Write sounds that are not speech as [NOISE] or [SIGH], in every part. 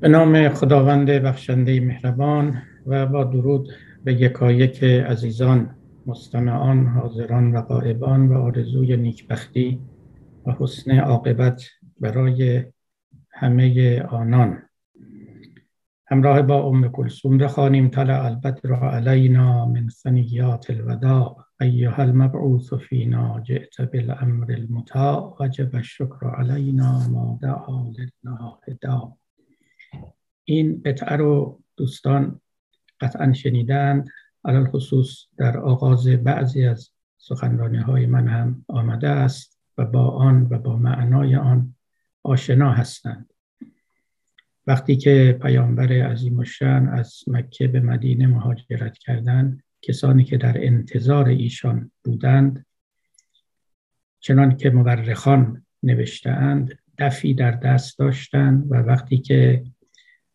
به نام خداوند بخشنده مهربان و با درود به یکایک عزیزان مستمعان حاضران و غائبان و آرزوی نیکبختی و حسن عاقبت برای همه آنان. همراه با ام کلثوم بخوانیم طلع البدر علینا من ثنیات الوداع. ایها المبعوث فینا جئت بالامر المطاع. وجب الشکر علینا ما دعا لله دا این قطعه رو دوستان قطعا شنیدند علال خصوص در آغاز بعضی از سخنرانی های من هم آمده است و با آن و با معنای آن آشنا هستند. وقتی که پیامبر عظیم الشن از مکه به مدینه مهاجرت کردند کسانی که در انتظار ایشان بودند چنان که مورخان نوشتهاند دفی در دست داشتند و وقتی که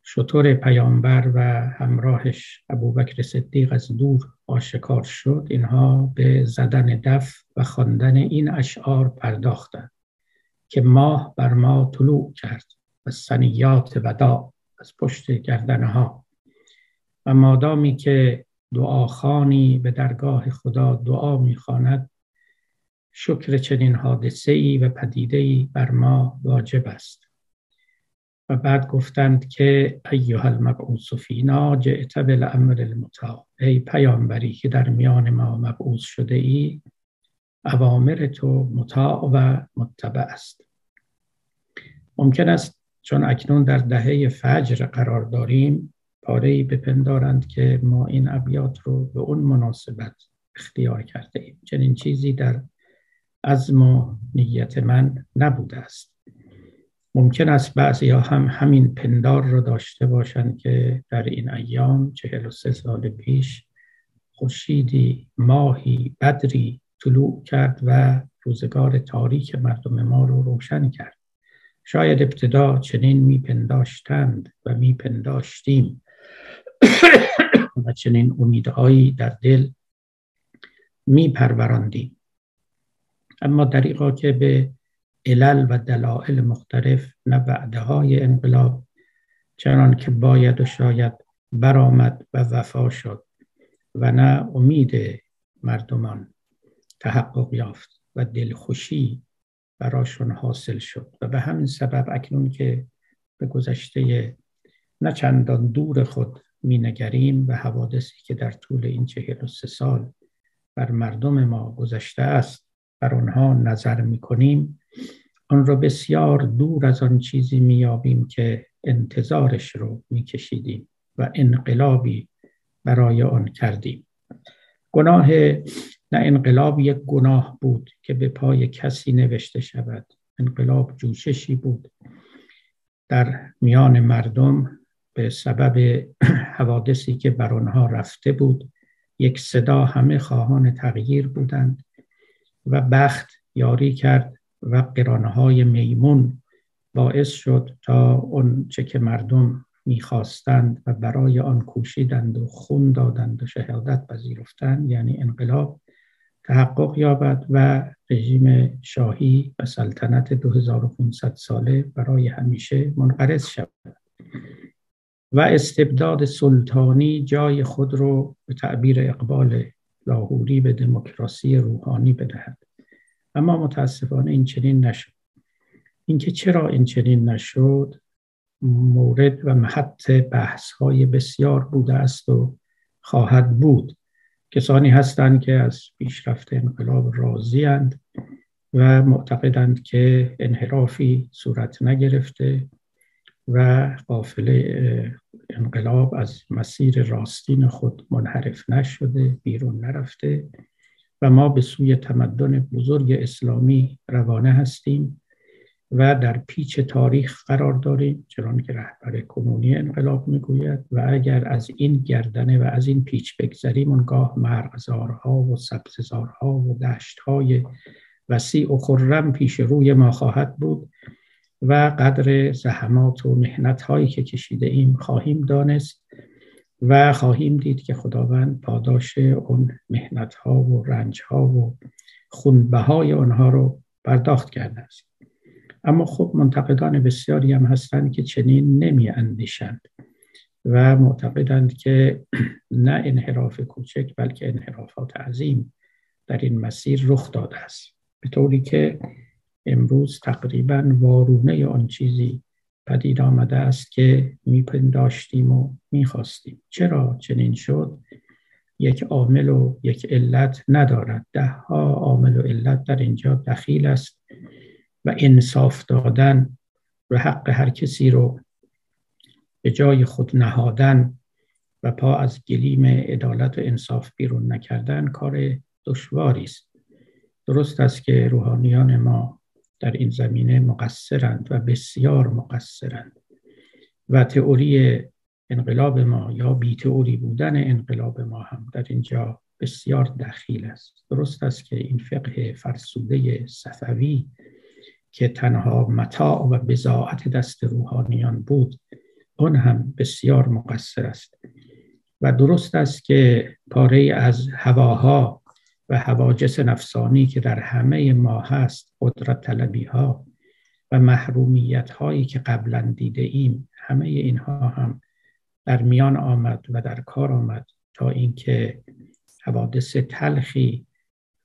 شطور پیامبر و همراهش ابوبکر صدیق از دور آشکار شد اینها به زدن دف و خواندن این اشعار پرداختند که ماه بر ما طلوع کرد و سنیات ودا از پشت گردنه ها و مادامی که دعاخانی به درگاه خدا دعا می‌خواند شکر چنین حادثه ای و پدیده ای بر ما واجب است. و بعد گفتند که ایها المبعوث فینا جئت بالامر المطاع. ای پیامبری که در میان ما مبعوث شده ای اوامر تو مطاع و متبع است. ممکن است چون اکنون در دهه فجر قرار داریم پاره بپندارند که ما این ابیات رو به اون مناسبت اختیار کرده ایم. چنین چیزی در عزم و نیت من نبوده است. ممکن است بعضی ها هم همین پندار رو داشته باشند که در این ایام چهل و سه سال پیش خورشیدی ماهی بدری طلوع کرد و روزگار تاریک مردم ما رو روشن کرد. شاید ابتدا چنین میپنداشتند و میپنداشتیم و چنین امیدهایی در دل میپروراندیم. اما دریقا که به علل و دلائل مختلف نه وعده های انقلاب چنان که باید و شاید برآمد و وفا شد و نه امید مردمان تحقق یافت و دلخوشی براشون حاصل شد. و به همین سبب اکنون که به گذشته نه چندان دور خود می نگریم و حوادثی که در طول این چهل و سه سال بر مردم ما گذشته است بر آنها نظر می کنیم آن را بسیار دور از آن چیزی می یابیم که انتظارش رو می کشیدیم و انقلابی برای آن کردیم. گناه نه انقلاب یک گناه بود که به پای کسی نوشته شود. انقلاب جوششی بود. در میان مردم به سبب [CLEARS THROAT] حوادثی که بر آنها رفته بود یک صدا همه خواهان تغییر بودند و بخت یاری کرد و قرانهای میمون باعث شد تا اون چه که مردم می‌خواستند و برای آن کوشیدند و خون دادند و شهادت پذیرفتند یعنی انقلاب تحقق یابد و رژیم شاهی و سلطنت 2500 ساله برای همیشه منقرض شود. و استبداد سلطانی جای خود رو به تعبیر اقبال لاهوری به دموکراسی روحانی بدهد. اما متاسفانه این چنین نشد. اینکه چرا این چنین نشد مورد و محط بحث های بسیار بوده است و خواهد بود. کسانی هستند که از پیشرفت انقلاب راضیند و معتقدند که انحرافی صورت نگرفته و قافله انقلاب از مسیر راستین خود منحرف نشده بیرون نرفته. و ما به سوی تمدن بزرگ اسلامی روانه هستیم و در پیچ تاریخ قرار داریم چرا که رهبر کنونی انقلاب می‌گوید و اگر از این گردنه و از این پیچ بگذریم اونگاه مرغزارها و سبززارها و دشتهای وسیع و خرم پیش روی ما خواهد بود و قدر زحمات و محنت هایی که کشیده ایم خواهیم دانست. و خواهیم دید که خداوند پاداش اون محنت ها و رنج ها و خونبه های آنها رو پرداخت کرده است. اما خب منتقدان بسیاری هم هستند که چنین نمی اندیشند و معتقدند که [CLEARS THROAT] نه انحراف کوچک بلکه انحرافات عظیم در این مسیر رخ داده است. به طوری که امروز تقریبا وارونه آن چیزی پدید آمده است که میپنداشتیم و می‌خواستیم. چرا چنین شد؟ یک عامل و یک علت ندارد. ده ها عامل و علت در اینجا دخیل است و انصاف دادن و حق هر کسی رو به جای خود نهادن و پا از گلیم عدالت و انصاف بیرون نکردن کار دشواری است. درست است که روحانیان ما در این زمینه مقصرند و بسیار مقصرند. و تئوری انقلاب ما یا بی تئوری بودن انقلاب ما هم در اینجا بسیار دخیل است. درست است که این فقه فرسوده صفوی که تنها متاع و بزاعت دست روحانیان بود اون هم بسیار مقصر است. و درست است که پاره از هواها و هواجس نفسانی که در همه ما هست قدرت طلبی ها و محرومیت هایی که قبلا دیده ایم همه اینها هم در میان آمد و در کار آمد تا اینکه حوادث تلخی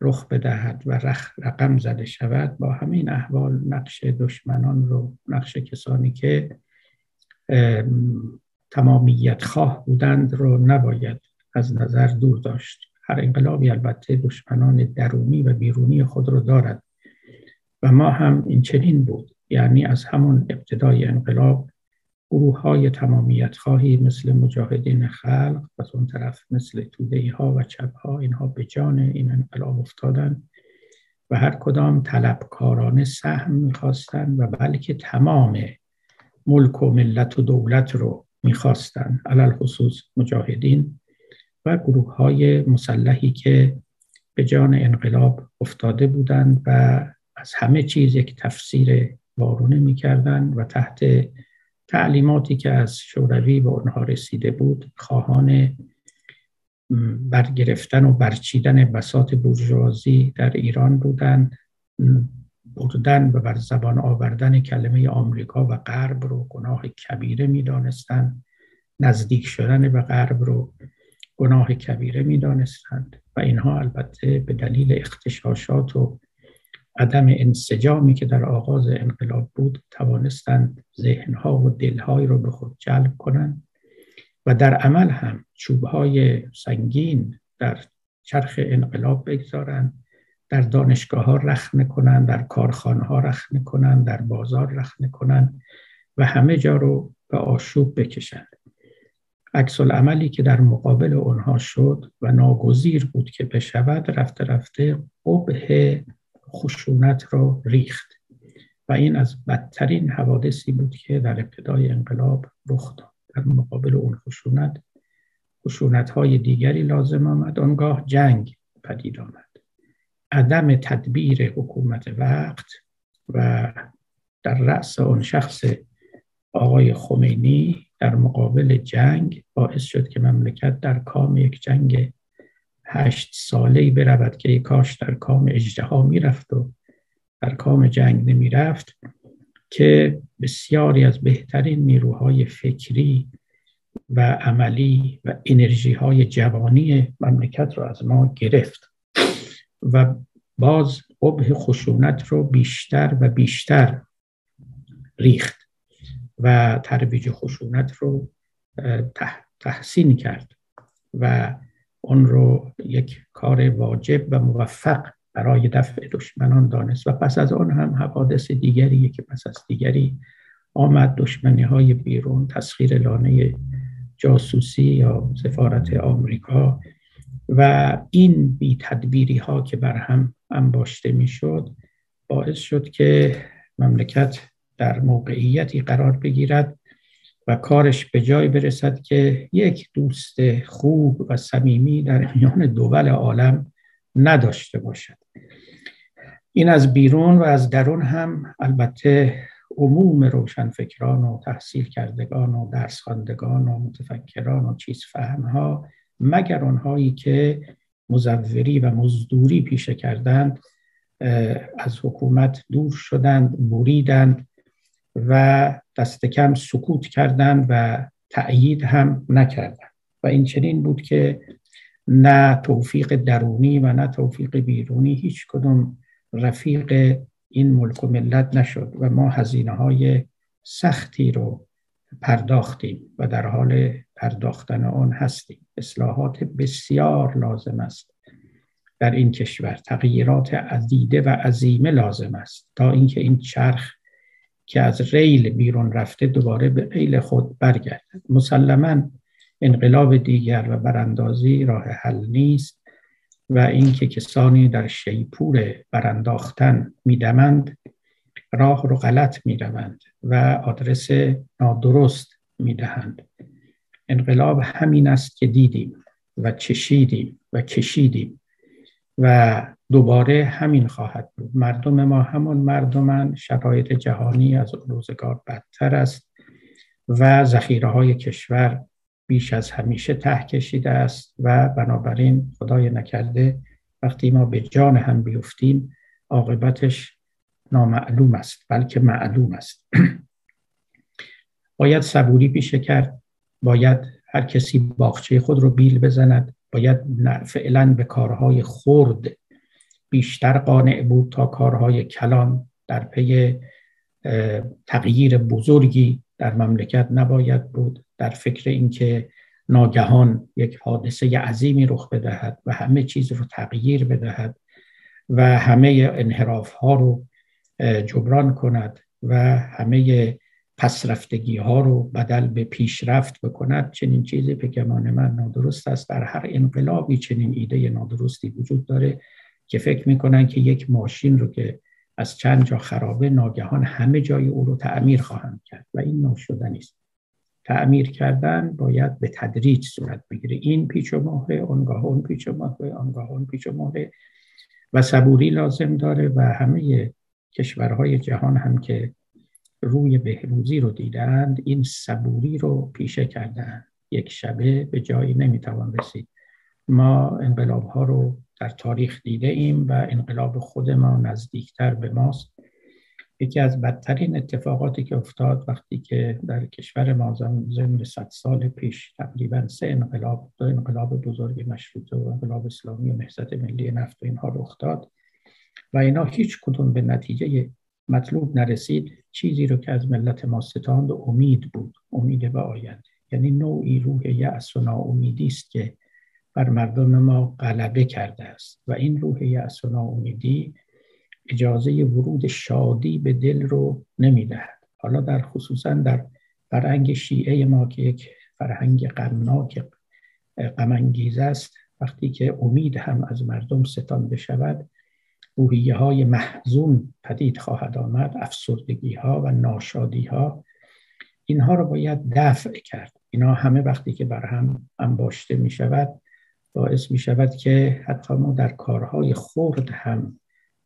رخ بدهد و رقم زده شود. با همین احوال نقش دشمنان رو نقش کسانی که تمامیت خواه بودند رو نباید از نظر دور داشت. هر انقلابی البته دشمنان درونی و بیرونی خود رو دارد. و ما هم این چنین بود. یعنی از همون ابتدای انقلاب گروه های تمامیت خواهی مثل مجاهدین خلق و از اون طرف مثل توده ها و چپ ها اینها به جان این انقلاب افتادن و هر کدام طلبکارانه سهم می‌خواستن و بلکه تمام ملک و ملت و دولت رو می‌خواستن علل خصوص مجاهدین و گروه های مسلحی که به جان انقلاب افتاده بودند و از همه چیز یک تفسیر وارونه می‌کردند و تحت تعلیماتی که از شوروی به آنها رسیده بود خواهان برگرفتن و برچیدن بسات بورژوازی در ایران بودند بردن و بر زبان آوردن کلمه آمریکا و غرب رو گناه کبیره می‌دانستند نزدیک شدن به غرب رو. گناه کبیره می‌دانستند و اینها البته به دلیل اختشاشات و عدم انسجامی که در آغاز انقلاب بود توانستند ذهنها و دلهایی رو به خود جلب کنند و در عمل هم چوبهای سنگین در چرخ انقلاب بگذارند در دانشگاه ها رخ کنند در کارخانه ها رخ کنند در بازار رخ کنند و همه جا رو به آشوب بکشند. عکس عملی که در مقابل آنها شد و ناگزیر بود که بشود رفته رفته قبه خشونت را ریخت و این از بدترین حوادثی بود که در ابتدای انقلاب رخ داد. در مقابل اون خشونت خشونت های دیگری لازم آمد. آنگاه جنگ پدید آمد. عدم تدبیر حکومت وقت و در رأس آن شخص آقای خمینی در مقابل جنگ باعث شد که مملکت در کام یک جنگ هشت ساله برود که کاش در کام اجدها می‌رفت و در کام جنگ نمی‌رفت که بسیاری از بهترین نیروهای فکری و عملی و انرژی های جوانی مملکت را از ما گرفت و باز قبه خشونت رو بیشتر و بیشتر ریخت. و ترویج خشونت رو تحسین کرد و اون رو یک کار واجب و موفق برای دفع دشمنان دانست. و پس از آن هم حوادث دیگری که پس از دیگری آمد دشمنی های بیرون تسخیر لانه جاسوسی یا سفارت آمریکا و این بی تدبیری ها که بر هم انباشته می شد باعث شد که مملکت در موقعیتی قرار بگیرد و کارش به جای برسد که یک دوست خوب و صمیمی در میان دول عالم نداشته باشد. این از بیرون و از درون هم البته عموم روشنفکران و تحصیل کردگان و درس خواندگان و متفکران و چیز فهمها مگر آنهایی که مزوری و مزدوری پیشه کردند از حکومت دور شدند بریدند و دست کم سکوت کردند و تأیید هم نکردند و این چنین بود که نه توفیق درونی و نه توفیق بیرونی هیچ کدوم رفیق این ملک و ملت نشد و ما هزینه های سختی رو پرداختیم و در حال پرداختن آن هستیم. اصلاحات بسیار لازم است در این کشور. تغییرات عدیده و عظیمه لازم است. تا اینکه این چرخ که از ریل بیرون رفته دوباره به ریل خود برگردد. مسلما انقلاب دیگر و براندازی راه حل نیست و اینکه کسانی در شیپور برانداختن میدمند راه رو غلط می‌روند و آدرس نادرست می‌دهند. انقلاب همین است که دیدیم و چشیدیم و کشیدیم و دوباره همین خواهد بود. مردم ما همون مردمن شرایط جهانی از روزگار بدتر است و ذخیره های کشور بیش از همیشه ته کشیده است و بنابراین خدای نکرده وقتی ما به جان هم بیفتیم عاقبتش نامعلوم است بلکه معلوم است. [CLEARS THROAT] باید صبوری پیشه کرد باید هر کسی باغچه خود رو بیل بزند باید فعلا به کارهای خرد بیشتر قانع بود تا کارهای کلان در پی تغییر بزرگی در مملکت نباید بود. در فکر اینکه ناگهان یک حادثه عظیمی رخ بدهد و همه چیز رو تغییر بدهد و همه انحراف ها رو جبران کند و همه پسرفتگی ها رو بدل به پیشرفت بکند چنین چیزی به گمان من نادرست است. در هر انقلابی چنین ایده نادرستی وجود داره. که فکر می‌کنن که یک ماشین رو که از چند جا خرابه ناگهان همه جای او رو تعمیر خواهند کرد و این ناشدنی است تعمیر کردن باید به تدریج صورت بگیره. این پیچ و مهره اونگاه اون پیچ و مهره آنگاه اون پیچ و مهره. و صبوری لازم داره و همه کشورهای جهان هم که روی بهروزی رو دیدند این صبوری رو پیشه کردن یک شبه به جایی نمی‌توان رسید. ما انقلاب ها رو در تاریخ دیده ایم و انقلاب خود ما نزدیکتر به ماست. یکی از بدترین اتفاقاتی که افتاد وقتی که در کشور ما ضمن صد سال پیش تقریبا سه انقلاب دو انقلاب بزرگ مشروطه و انقلاب اسلامی و نهضت ملی نفت و اینها رخ داد و اینا هیچ کدوم به نتیجه مطلوب نرسید. چیزی رو که از ملت ما ستاند امید بود امید به آینده. یعنی نوعی روح یأس و ناامیدی است که بر مردم ما غلبه کرده است و این روح یأس و ناامیدی اجازه ورود شادی به دل رو نمی‌دهد. حالا در خصوصا در فرهنگ شیعه ما که یک فرهنگ غمناک غمانگیز است وقتی که امید هم از مردم ستان بشود روحیه های محزون پدید خواهد آمد افسردگی ها و ناشادی ها اینها رو باید دفع کرد. اینا همه وقتی که بر هم انباشته می شود باعث می شود که حتی ما در کارهای خرد هم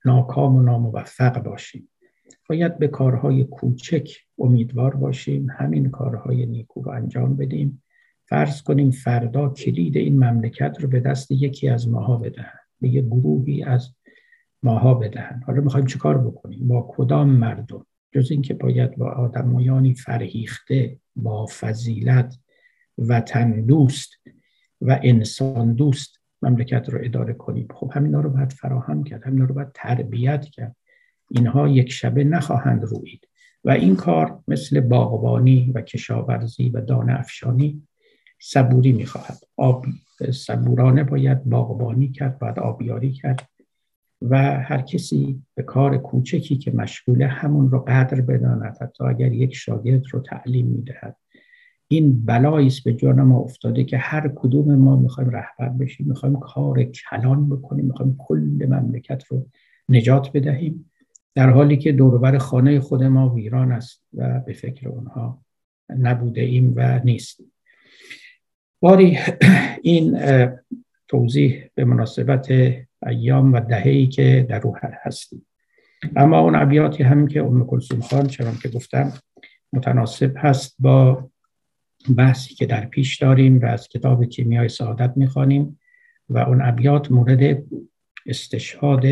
ناکام و ناموفق باشیم. باید به کارهای کوچک امیدوار باشیم همین کارهای نیکو رو انجام بدیم. فرض کنیم فردا کلید این مملکت رو به دست یکی از ماها بدهند به یه گروهی از ماها بدهند حالا می‌خوایم چیکار بکنیم؟ با کدام مردم؟ جز اینکه باید با آدمایانی فرهیخته با فضیلت وطن دوست و انسان دوست مملکت رو اداره کنیم. خب همینا رو باید فراهم کرد همینا رو باید تربیت کرد. اینها یک شبه نخواهند روید. و این کار مثل باغبانی و کشاورزی و دانه افشانی صبوری می‌خواهد. آب صبورانه باید باغبانی کرد باید آبیاری کرد و هر کسی به کار کوچکی که مشغوله همون رو قدر بداند. حتی اگر یک شاگرد رو تعلیم می‌دهد. این بلایی است به جان ما افتاده که هر کدوم ما می‌خوایم رهبر بشیم می‌خوایم کار کلان بکنیم می‌خوایم کل مملکت رو نجات بدهیم در حالی که دوربر خانه خود ما ویران است و به فکر اونها نبوده ایم و نیست. باری [CLEARS THROAT] این توضیح به مناسبت ایام و دههی که در روح هستیم. اما اون ابیاتی هم که ام کلثوم خان چرا که گفتم متناسب هست با بحثی که در پیش داریم و از کتاب کیمیای سعادت می‌خوانیم و اون ابیات مورد استشهاد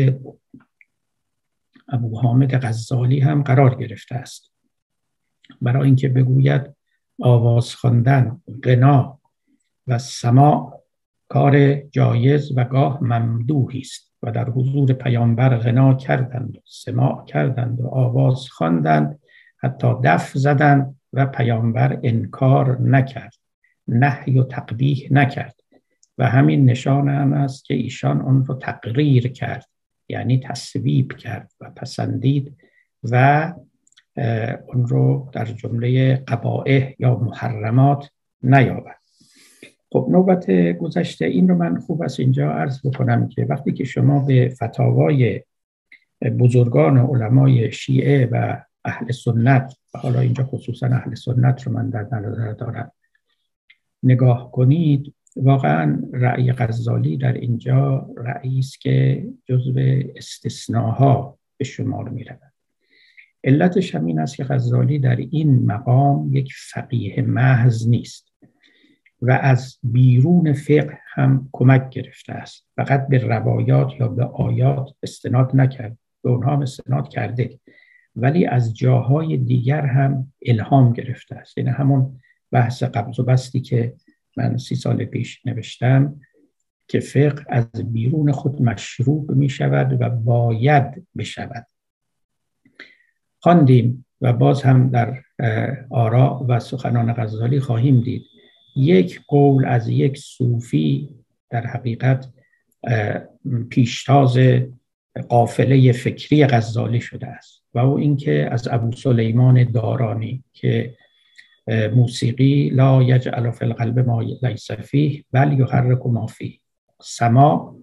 ابو حامد غزالی هم قرار گرفته است. برای اینکه بگوید آواز خواندن غنا و سما کار جایز و گاه ممدوحی است و در حضور پیامبر غنا کردند و سماع کردند و آواز خواندند حتی دف زدند و پیامبر انکار نکرد نهی و تقبیح نکرد و همین نشان هم است که ایشان اون رو تقریر کرد یعنی تصویب کرد و پسندید و اون رو در جمله قبائه یا محرمات نیابد خب نوبت گذشته این رو من خوب است اینجا عرض بکنم که وقتی که شما به فتاوای بزرگان علمای شیعه و اهل سنت. حالا اینجا خصوصا اهل سنت رو من در نظر دارم. نگاه کنید واقعا رأی غزالی در اینجا رأیی است که جزو استثناها به شمار می رود علتش همین است که غزالی در این مقام یک فقیه محض نیست و از بیرون فقه هم کمک گرفته است. فقط به روایات یا به آیات استناد نکرد. به اونها هم استناد کرده. ولی از جاهای دیگر هم الهام گرفته است. یعنی همون بحث قبض و بستی که من سی سال پیش نوشتم که فقه از بیرون خود مشروع می شود و باید بشود. خواندیم و باز هم در آراء و سخنان غزالی خواهیم دید. یک قول از یک صوفی در حقیقت پیشتاز قافله فکری غزالی شده است و او اینکه از ابو سلیمان دارانی که موسیقی لا یجعل فی القلب ما لیس فیه بل یحرک ما فیه. سما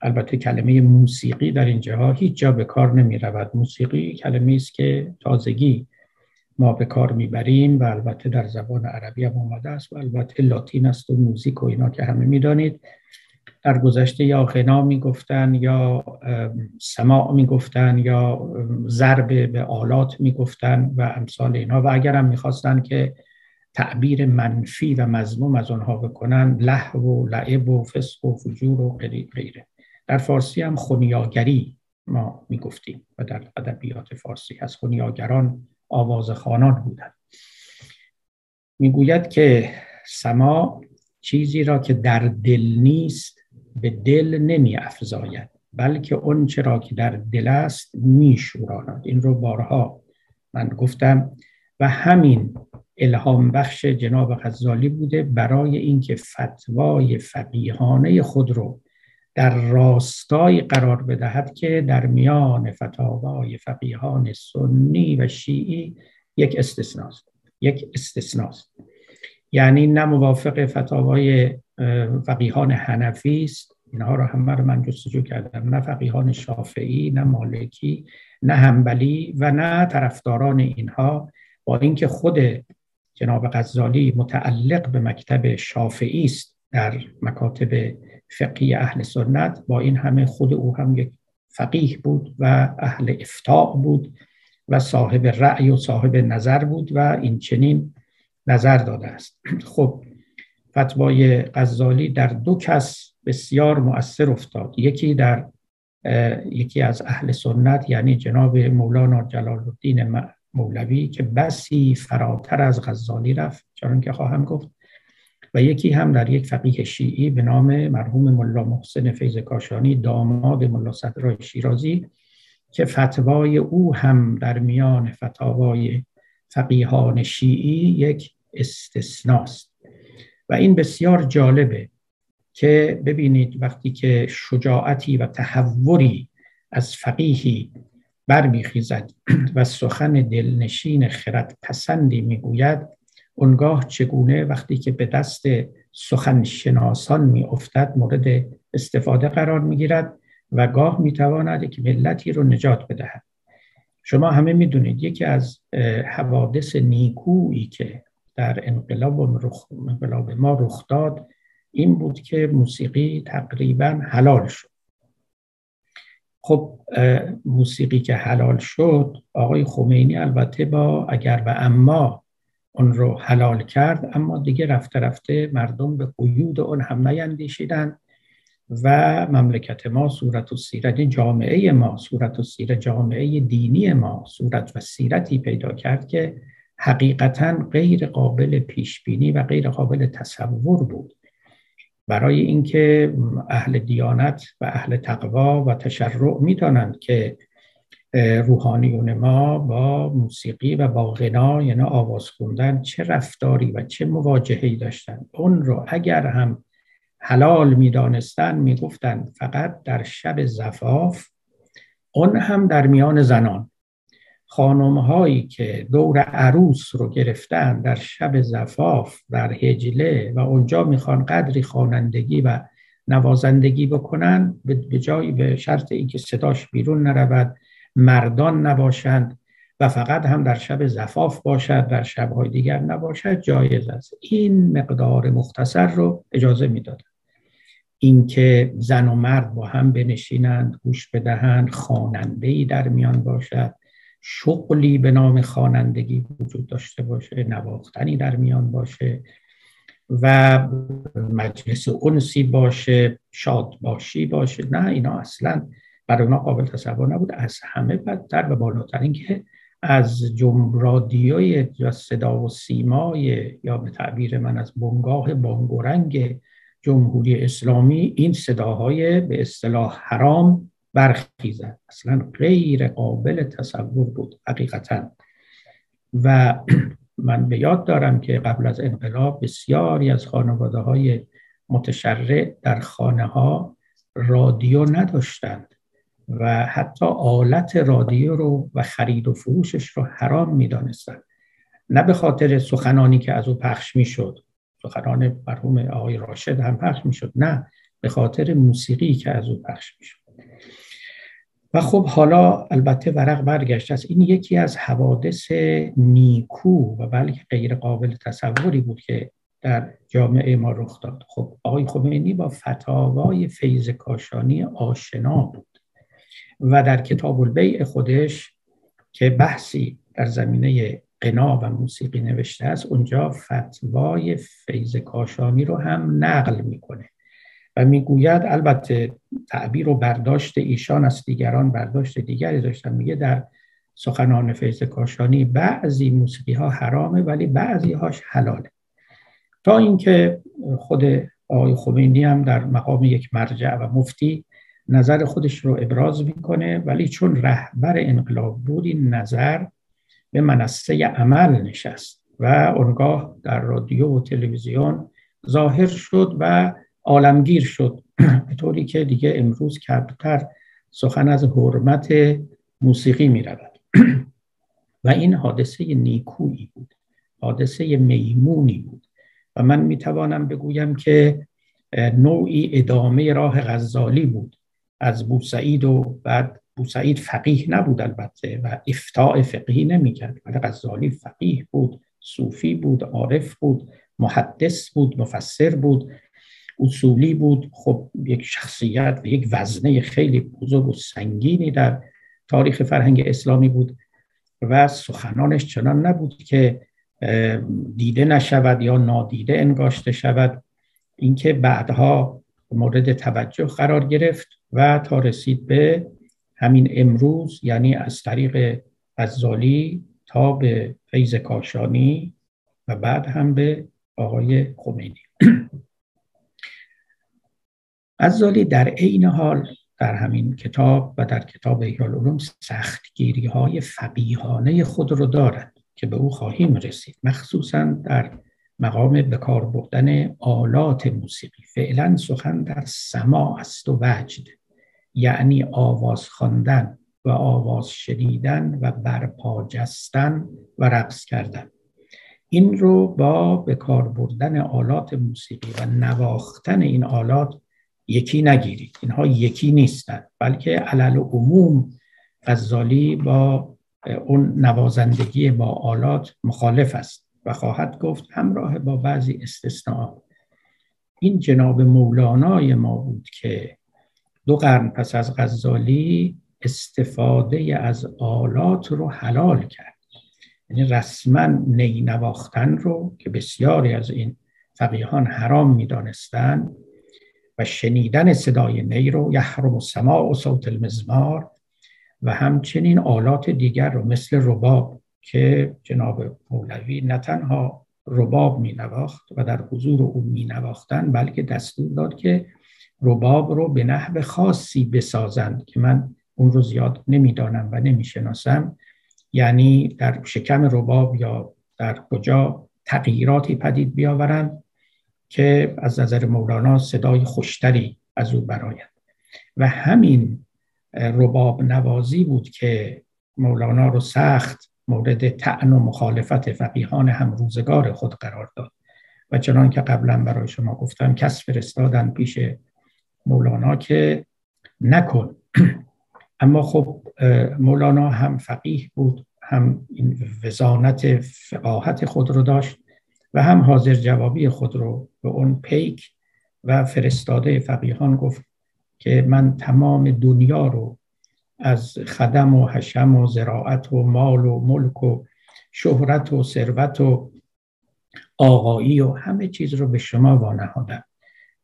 البته کلمه موسیقی در اینجاها هیچ جا به کار نمی رود. موسیقی کلمه است که تازگی ما به کار می‌بریم و البته در زبان عربی هم آمده است و البته لاتین است و موزیک و اینا که همه می‌دانید در گذشته یا غنا می‌گفتن یا سماع می‌گفتن یا ضرب به آلات می‌گفتن و امثال اینها و اگر هم می‌خواستن که تعبیر منفی و مضموم از آنها بکنن لحو و لعب و فسق و فجور و غیره. در فارسی هم خونیاگری ما می‌گفتیم و در ادبیات فارسی از خونیاگران آواز خانان بودند می‌گوید که سما چیزی را که در دل نیست به دل نمی افزاید بلکه اون چرا که در دل است می شوراند. این رو بارها من گفتم و همین الهام بخش جناب غزالی بوده برای اینکه فتوای فقیهانه خود رو در راستای قرار بدهد که در میان فتاوای فقیهان سنی و شیعی یک استثناست. یک استثناست. یعنی نه موافق فتاوای فقیهان حنفی است. اینها رو همه رو من جستجو کردم. نه فقیهان شافعی نه مالکی نه همبلی و نه طرفداران اینها. با اینکه خود جناب غزالی متعلق به مکتب شافعی است در مکاتب فقی اهل سنت با این همه خود او هم یک فقیه بود و اهل افتاع بود و صاحب رأی و صاحب نظر بود و این چنین نظر داده است. [CLEARS THROAT] خب فتوای غزالی در دو کس بسیار مؤثر افتاد. یکی در یکی از اهل سنت یعنی جناب مولانا جلال الدین مولوی که بسی فراتر از غزالی رفت چون که خواهم گفت. و یکی هم در یک فقیه شیعی به نام مرحوم ملا محسن فیض کاشانی داماد ملا صدرای شیرازی که فتوای او هم در میان فتاوای فقیهان شیعی یک استثناست. و این بسیار جالبه که ببینید وقتی که شجاعتی و تحوری از فقیهی برمیخیزد و سخن دلنشین خرد پسندی می‌گوید اونگاه چگونه وقتی که به دست سخن شناسان می افتد مورد استفاده قرار می گیرد و گاه می تواند یک ملتی رو نجات بدهد. شما همه می دونید یکی از حوادث نیکویی که در انقلاب, انقلاب ما رخ داد این بود که موسیقی تقریبا حلال شد. خب موسیقی که حلال شد آقای خمینی البته با اگر و اما اون رو حلال کرد اما دیگه رفته رفته مردم به قیود اون هم نیندیشیدن و مملکت ما صورت و سیرت جامعه ما صورت و سیرت جامعه دینی ما صورت و سیرتی پیدا کرد که حقیقتا غیر قابل پیش بینی و غیر قابل تصور بود. برای اینکه اهل دیانت و اهل تقوا و تشرع می‌دانند که روحانیون ما با موسیقی و با غنا یعنی آواز خوندن چه رفتاری و چه مواجههی داشتند اون رو اگر هم حلال می‌دانستند می‌گفتند فقط در شب زفاف اون هم در میان زنان. خانم هایی که دور عروس رو گرفتن در شب زفاف در هجله و اونجا می‌خوان قدری خوانندگی و نوازندگی بکنن به جایی به شرط اینکه صداش بیرون نرود مردان نباشند و فقط هم در شب زفاف باشد در شبهای دیگر نباشد جایز است. این مقدار مختصر رو اجازه می‌دادن. اینکه زن و مرد با هم بنشینند گوش بدهند خواننده ای در میان باشد. شغلی به نام خوانندگی وجود داشته باشه نواختنی در میان باشه و مجلس انسی باشه شاد باشی باشه. نه اینا اصلا برای اونا قابل تصور نبود. از همه بدتر و بالاتر اینکه از جمرادیوی یا صدا و سیمای یا به تعبیر من از بنگاه بانگورنگ جمهوری اسلامی این صداهای به اصطلاح حرام برخیزد. اصلا غیر قابل تصور بود حقیقتا. و من به یاد دارم که قبل از انقلاب بسیاری از خانواده های متشرع در خانه ها رادیو نداشتند و حتی آلت رادیو رو و خرید و فروشش رو حرام می‌دانستند. نه به خاطر سخنانی که از او پخش می‌شد سخنان مرحوم آقای راشد هم پخش می‌شد نه به خاطر موسیقی که از او پخش می‌شد. و خب حالا البته ورق برگشت است. این یکی از حوادث نیکو و بلکه غیر قابل تصوری بود که در جامعه ما رخ داد. خب آقای خمینی با فتاوای فیض کاشانی آشنا بود و در کتاب البیع خودش که بحثی در زمینه قنا و موسیقی نوشته است اونجا فتوای فیض کاشانی رو هم نقل می‌کنه. و می‌گوید البته تعبیر و برداشت ایشان از دیگران برداشت دیگری داشتن. میگه در سخنان فیض کاشانی بعضی موسیقی ها حرامه ولی بعضی هاش حلاله. تا اینکه خود آقای خمینی هم در مقام یک مرجع و مفتی نظر خودش رو ابراز می‌کنه ولی چون رهبر انقلاب بود این نظر به منصه عمل نشست و اونگاه در رادیو و تلویزیون ظاهر شد و عالمگیر شد. [CLEARS THROAT] به طوری که دیگه امروز کمتر سخن از حرمت موسیقی می رود [CLEARS THROAT] و این حادثه نیکویی بود. حادثه میمونی بود. و من می توانم بگویم که نوعی ادامه راه غزالی بود. از بوسعید و بعد بوسعید فقیه نبود البته و افتاع فقهی نمی‌کرد. ولی غزالی فقیه بود صوفی بود عارف بود محدث بود مفسر بود. اصولی بود. خب یک شخصیت و یک وزنه خیلی بزرگ و سنگینی در تاریخ فرهنگ اسلامی بود و سخنانش چنان نبود که دیده نشود یا نادیده انگاشته شود. اینکه بعدها مورد توجه قرار گرفت و تا رسید به همین امروز یعنی از طریق غزالی تا به فیض کاشانی و بعد هم به آقای خمینی. [CLEARS THROAT] غزالی در عین حال در همین کتاب و در کتاب احیال علوم سختگیری های فقیهانه خود رو دارد که به او خواهیم رسید مخصوصا در مقام بکار بردن آلات موسیقی. فعلا سخن در سما است و وجد یعنی آواز خواندن و آواز شنیدن و برپا جستن و رقص کردن. این رو با به کار بردن آلات موسیقی و نواختن این آلات یکی نگیرید. اینها یکی نیستند بلکه علل عموم غزالی با اون نوازندگی با آلات مخالف است و خواهد گفت همراه با بعضی استثناءات این جناب مولانای ما بود که دو قرن پس از غزالی استفاده از آلات رو حلال کرد. یعنی رسما نی نواختن رو که بسیاری از این فقیهان حرام می‌دانستند و شنیدن صدای نی رو یحرم و سماع و صوت المزمار و همچنین آلات دیگر رو مثل رباب که جناب مولوی نه تنها رباب می نواخت و در حضور او می نواختن بلکه دستور داد که رباب رو به نحو خاصی بسازند که من اون رو زیاد نمی‌دانم و نمی‌شناسم. یعنی در شکم رباب یا در کجا تغییراتی پدید بیاورند. که از نظر مولانا صدای خوشتری از او براید و همین رباب نوازی بود که مولانا رو سخت مورد تعن و مخالفت فقیهان هم روزگار خود قرار داد. و چنان که قبلا برای شما گفتم کس فرستادن پیش مولانا که نکن. [CLEARS THROAT] اما خب مولانا هم فقیه بود هم این وزانت فقاهت خود رو داشت و هم حاضر جوابی خود رو به اون پیک و فرستاده فقیهان گفت که من تمام دنیا رو از خدم و حشم و زراعت و مال و ملک و شهرت و ثروت و آقایی و همه چیز رو به شما وانهادم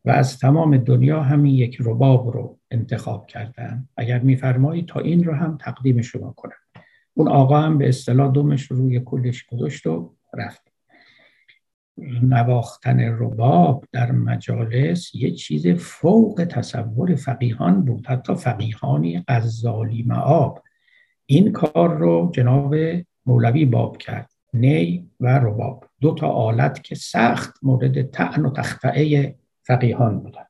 و از تمام دنیا همین یک رباب رو انتخاب کردم. اگر میفرمایید تا این رو هم تقدیم شما کنم. اون آقا هم به اصطلاح دومش روی کلش گذاشت و رفت. نواختن رباب در مجالس یه چیز فوق تصور فقیهان بود. حتی فقیهانی غزالی معاب این کار رو جناب مولوی باب کرد. نی و رباب. دو تا آلت که سخت مورد تعن و تخطعه فقیهان بودن.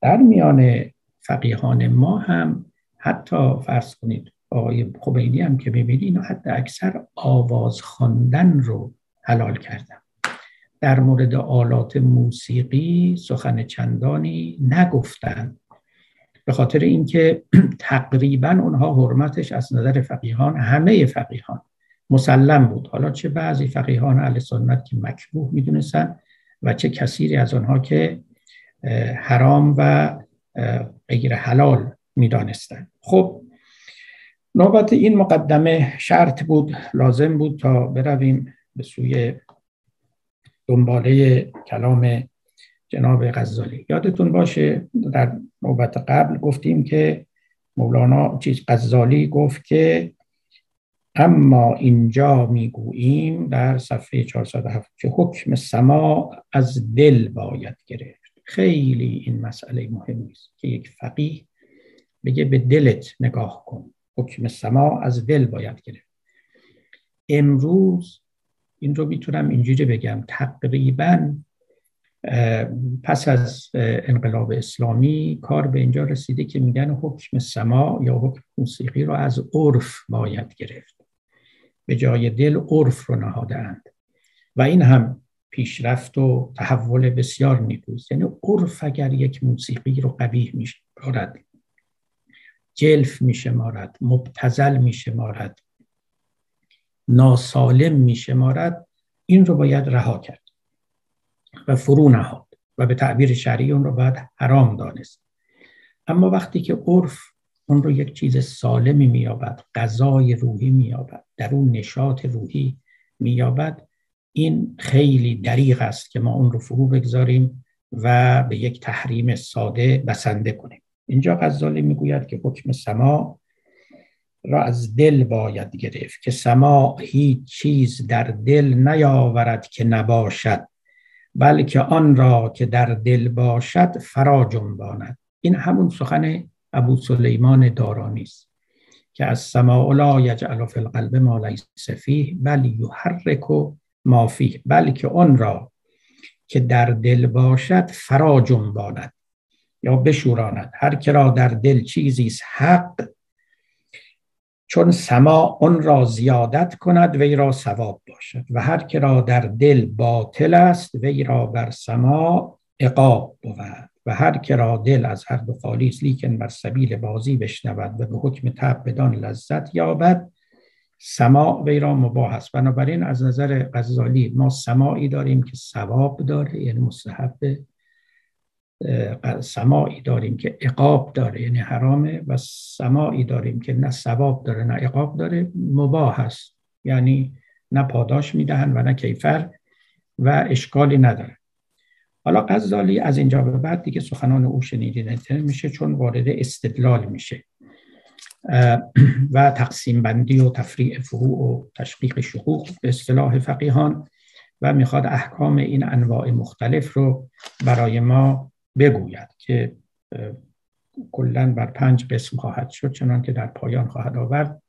در میان فقیهان ما هم حتی فرض کنید آقای خمینی هم که ببینید حتی اکثر آواز خواندن رو حلال کردن. در مورد آلات موسیقی سخن چندانی نگفتند به خاطر اینکه تقریبا اونها حرمتش از نظر فقیهان همه فقیهان مسلم بود. حالا چه بعضی فقیهان اهل سنت که مکروه می‌دونستن و چه کثیری از آنها که حرام و غیر حلال می‌دانستند خب نوبت این مقدمه شرط بود لازم بود تا برویم به سوی دنباله کلام جناب غزالی. یادتون باشه در نوبت قبل گفتیم که مولانا چیز غزالی گفت که اما اینجا می‌گوییم در صفحه 407 که حکم سما از دل باید گرفت. خیلی این مسئله مهمی است که یک فقیه بگه به دلت نگاه کن. حکم سما از دل باید گرفت. امروز این رو می‌تونم اینجوری بگم. تقریبا پس از انقلاب اسلامی کار به اینجا رسیده که میگن حکم سما یا حکم موسیقی رو از عرف باید گرفت. به جای دل عرف رو نهادند و این هم پیشرفت و تحول بسیار نیکوست. یعنی عرف اگر یک موسیقی رو قبیح میشه جلف میشه مارد مبتزل میشه مارد ناسالم میشمارد این رو باید رها کرد و فرو نهاد و به تعبیر شرعی اون رو باید حرام دانست. اما وقتی که عرف اون رو یک چیز سالمی مییابد غذای روحی مییابد در اون نشاط روحی مییابد این خیلی دریغ است که ما اون رو فرو بگذاریم و به یک تحریم ساده بسنده کنیم. اینجا غزالی می‌گوید که حکم سما را از دل باید گرفت که سما هیچ چیز در دل نیاورد که نباشد بلکه آن را که در دل باشد فرا جنباند. این همون سخن ابو سلیمان دارانی است که از سما لا یجعل فی القلب ما لیس فیه بل یحرک ما فیه بلکه آن را که در دل باشد فرا جنباند یا بشوراند. هر که را در دل چیزی حق چون سما اون را زیادت کند وی را ثواب باشد. و هر که را در دل باطل است وی را بر سما عقاب بود. و هر که را دل از هر دو خالی لیکن بر سبیل بازی بشنود و به حکم تب بدان لذت یابد سما وی را مباح است. بنابراین از نظر غزالی ما سماعی داریم که ثواب داره یعنی مستحب سماعی داریم که عقاب داره یعنی حرامه و سماعی داریم که نه ثواب داره نه عقاب داره مباح است. یعنی نه پاداش می‌دهن و نه کیفر و اشکالی نداره. حالا غزالی از اینجا به بعد دیگه سخنان او شنیده میشه چون وارد استدلال میشه. [CLEARS THROAT] و تقسیم بندی و تفریع فروع و تشقیق شقوق به اصطلاح فقیهان و می‌خواد احکام این انواع مختلف رو برای ما بگوید که کلا بر پنج قسم خواهد شد چنان که در پایان خواهد آورد.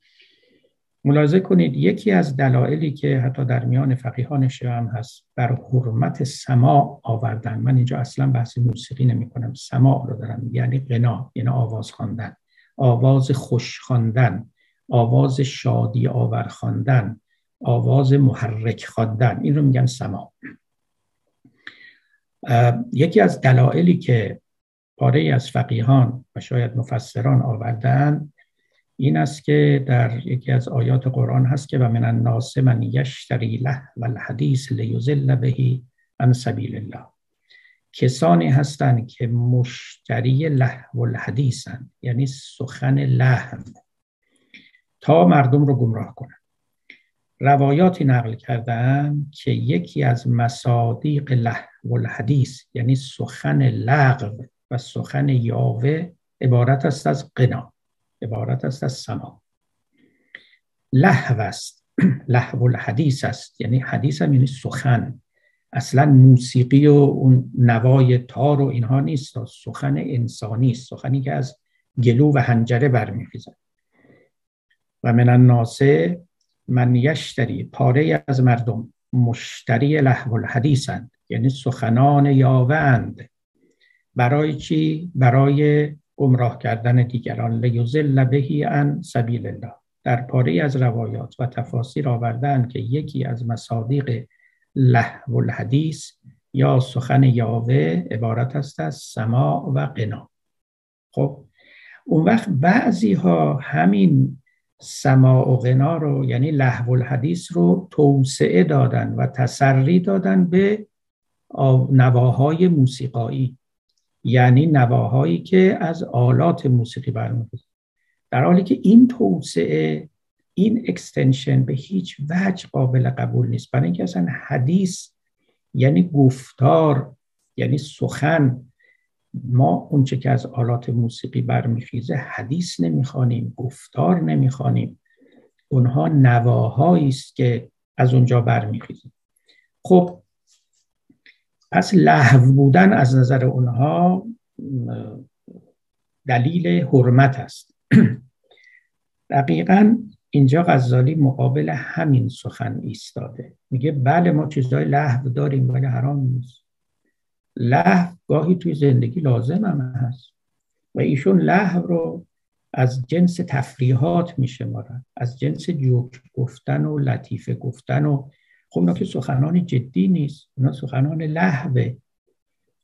ملاحظه کنید یکی از دلایلی که حتی در میان فقیهان شیعه هم هست بر حرمت سماع آوردن. من اینجا اصلا بحث موسیقی نمی کنم سماع رو دارم یعنی غنا یعنی آواز خواندن. آواز خوش خواندن آواز شادی آور خواندن آواز محرک خواندن. این رو میگن سماع. یکی از دلایلی که پاره از فقیهان و شاید مفسران آوردن این است که در یکی از آیات قرآن هست که و من الناس من یشتری له و الحدیث لیزل بهی عن سبیل الله کسانی هستند که مشتری له و الحدیثن یعنی سخن لحو تا مردم رو گمراه کنن. روایاتی نقل کردن که یکی از مصادیق له و الحدیث یعنی سخن لغو و سخن یاوه عبارت است از قنا عبارت است از سما. لحو است لحو الحدیث است یعنی حدیث هم یعنی سخن. اصلا موسیقی و اون نوای تار و اینها نیست سخن انسانی است سخنی که از گلو و هنجره برمیخیزد. و من الناس من یشتری پاره از مردم مشتری لحو الحدیثند یعنی سخنان یاوند. برای چی؟ برای گمراه کردن دیگران. لیوزل بهی ان سبیل الله. در پاره از روایات و تفاسیر آوردن که یکی از مصادیق لحو الحدیث یا سخن یاوه عبارت است از سماع و قنا خب اون وقت بعضی ها همین سماع و غنا رو یعنی لحو الحدیث رو توسعه دادن و تسری دادن به نواهای موسیقایی. یعنی نواهایی که از آلات موسیقی برمیخوزن در حالی که این توسعه این اکستنشن به هیچ وجه قابل قبول نیست. برای اینکه اصلا حدیث یعنی گفتار یعنی سخن ما اونچه که از آلات موسیقی برمیخیزه حدیث نمی‌خوانیم گفتار نمی‌خوانیم. اونها نواهایی است که از اونجا برمیخیزه. خب پس لحو بودن از نظر اونها دلیل حرمت است. [CLEARS THROAT] دقیقا اینجا غزالی مقابل همین سخن ایستاده. میگه بله ما چیزهای لحو داریم ولی حرام نیست. لحو گاهی توی زندگی لازم هم هست. و ایشون لحو رو از جنس تفریحات میشمارن از جنس جوک گفتن و لطیفه گفتن و خب اونا که سخنان جدی نیست اونا سخنان لحوه.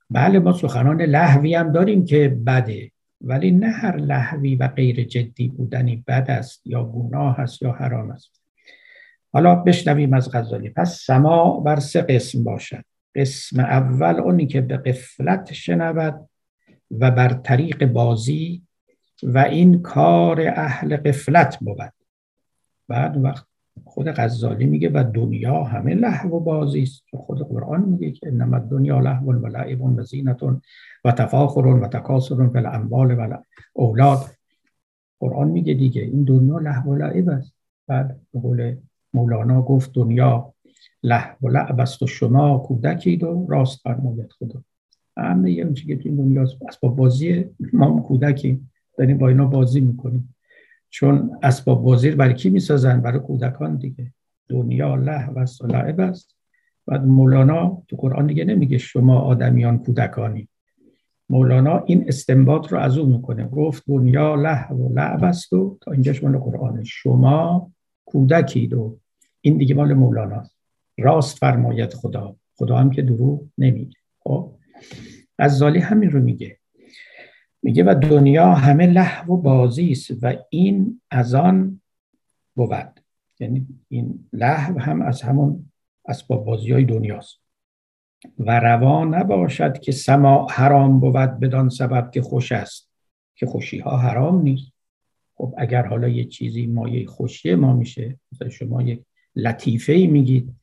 بله ما سخنان لحوی هم داریم که بده ولی نه هر لحوی و غیر جدی بودنی بد است یا گناه است یا حرام است. حالا بشنویم از غزالی. پس سما بر سه قسم باشد. قسم اول اونی که به قفلت شنود و بر طریق بازی و این کار اهل قفلت بود. بعد وقت خود غزالی میگه و دنیا همه لحو و بازی است. خود قرآن میگه که انما دنیا لحو و لعب و زینت و تفاخر و تکاسر فی الاموال و اولاد قرآن میگه دیگه این دنیا لحو و لعب است. بعد به قول مولانا گفت دنیا لحو و لعب است و شما کودکید و راست فرماید خدا. همه یه که تو این دنیا اسباب بازی ما کودکی داریم با اینا بازی می‌کنیم. چون اسباب بازی برای کی می‌سازن؟ برای کودکان دیگه. دنیا له و لعب است. بعد مولانا تو قرآن دیگه نمیگه شما آدمیان کودکانی. مولانا این استنباط رو از اون می‌کنه. گفت دنیا له و لعب است و تا اینجاش مال قرآن. شما کودکید و این دیگه مال مولاناست راست فرماید خدا. خدا هم که دروغ نمیگه. خب؟ غزالی همین رو میگه. میگه و دنیا همه لحو و بازی است و این از آن بود. یعنی این لحو هم از همون اسباب بازی های دنیاست. و روا نباشد که سما حرام بود بدان سبب که خوش است. که خوشی ها حرام نیست. خب اگر حالا یه چیزی مایه خوشی ما میشه مثلا شما یک لطیفه ای میگید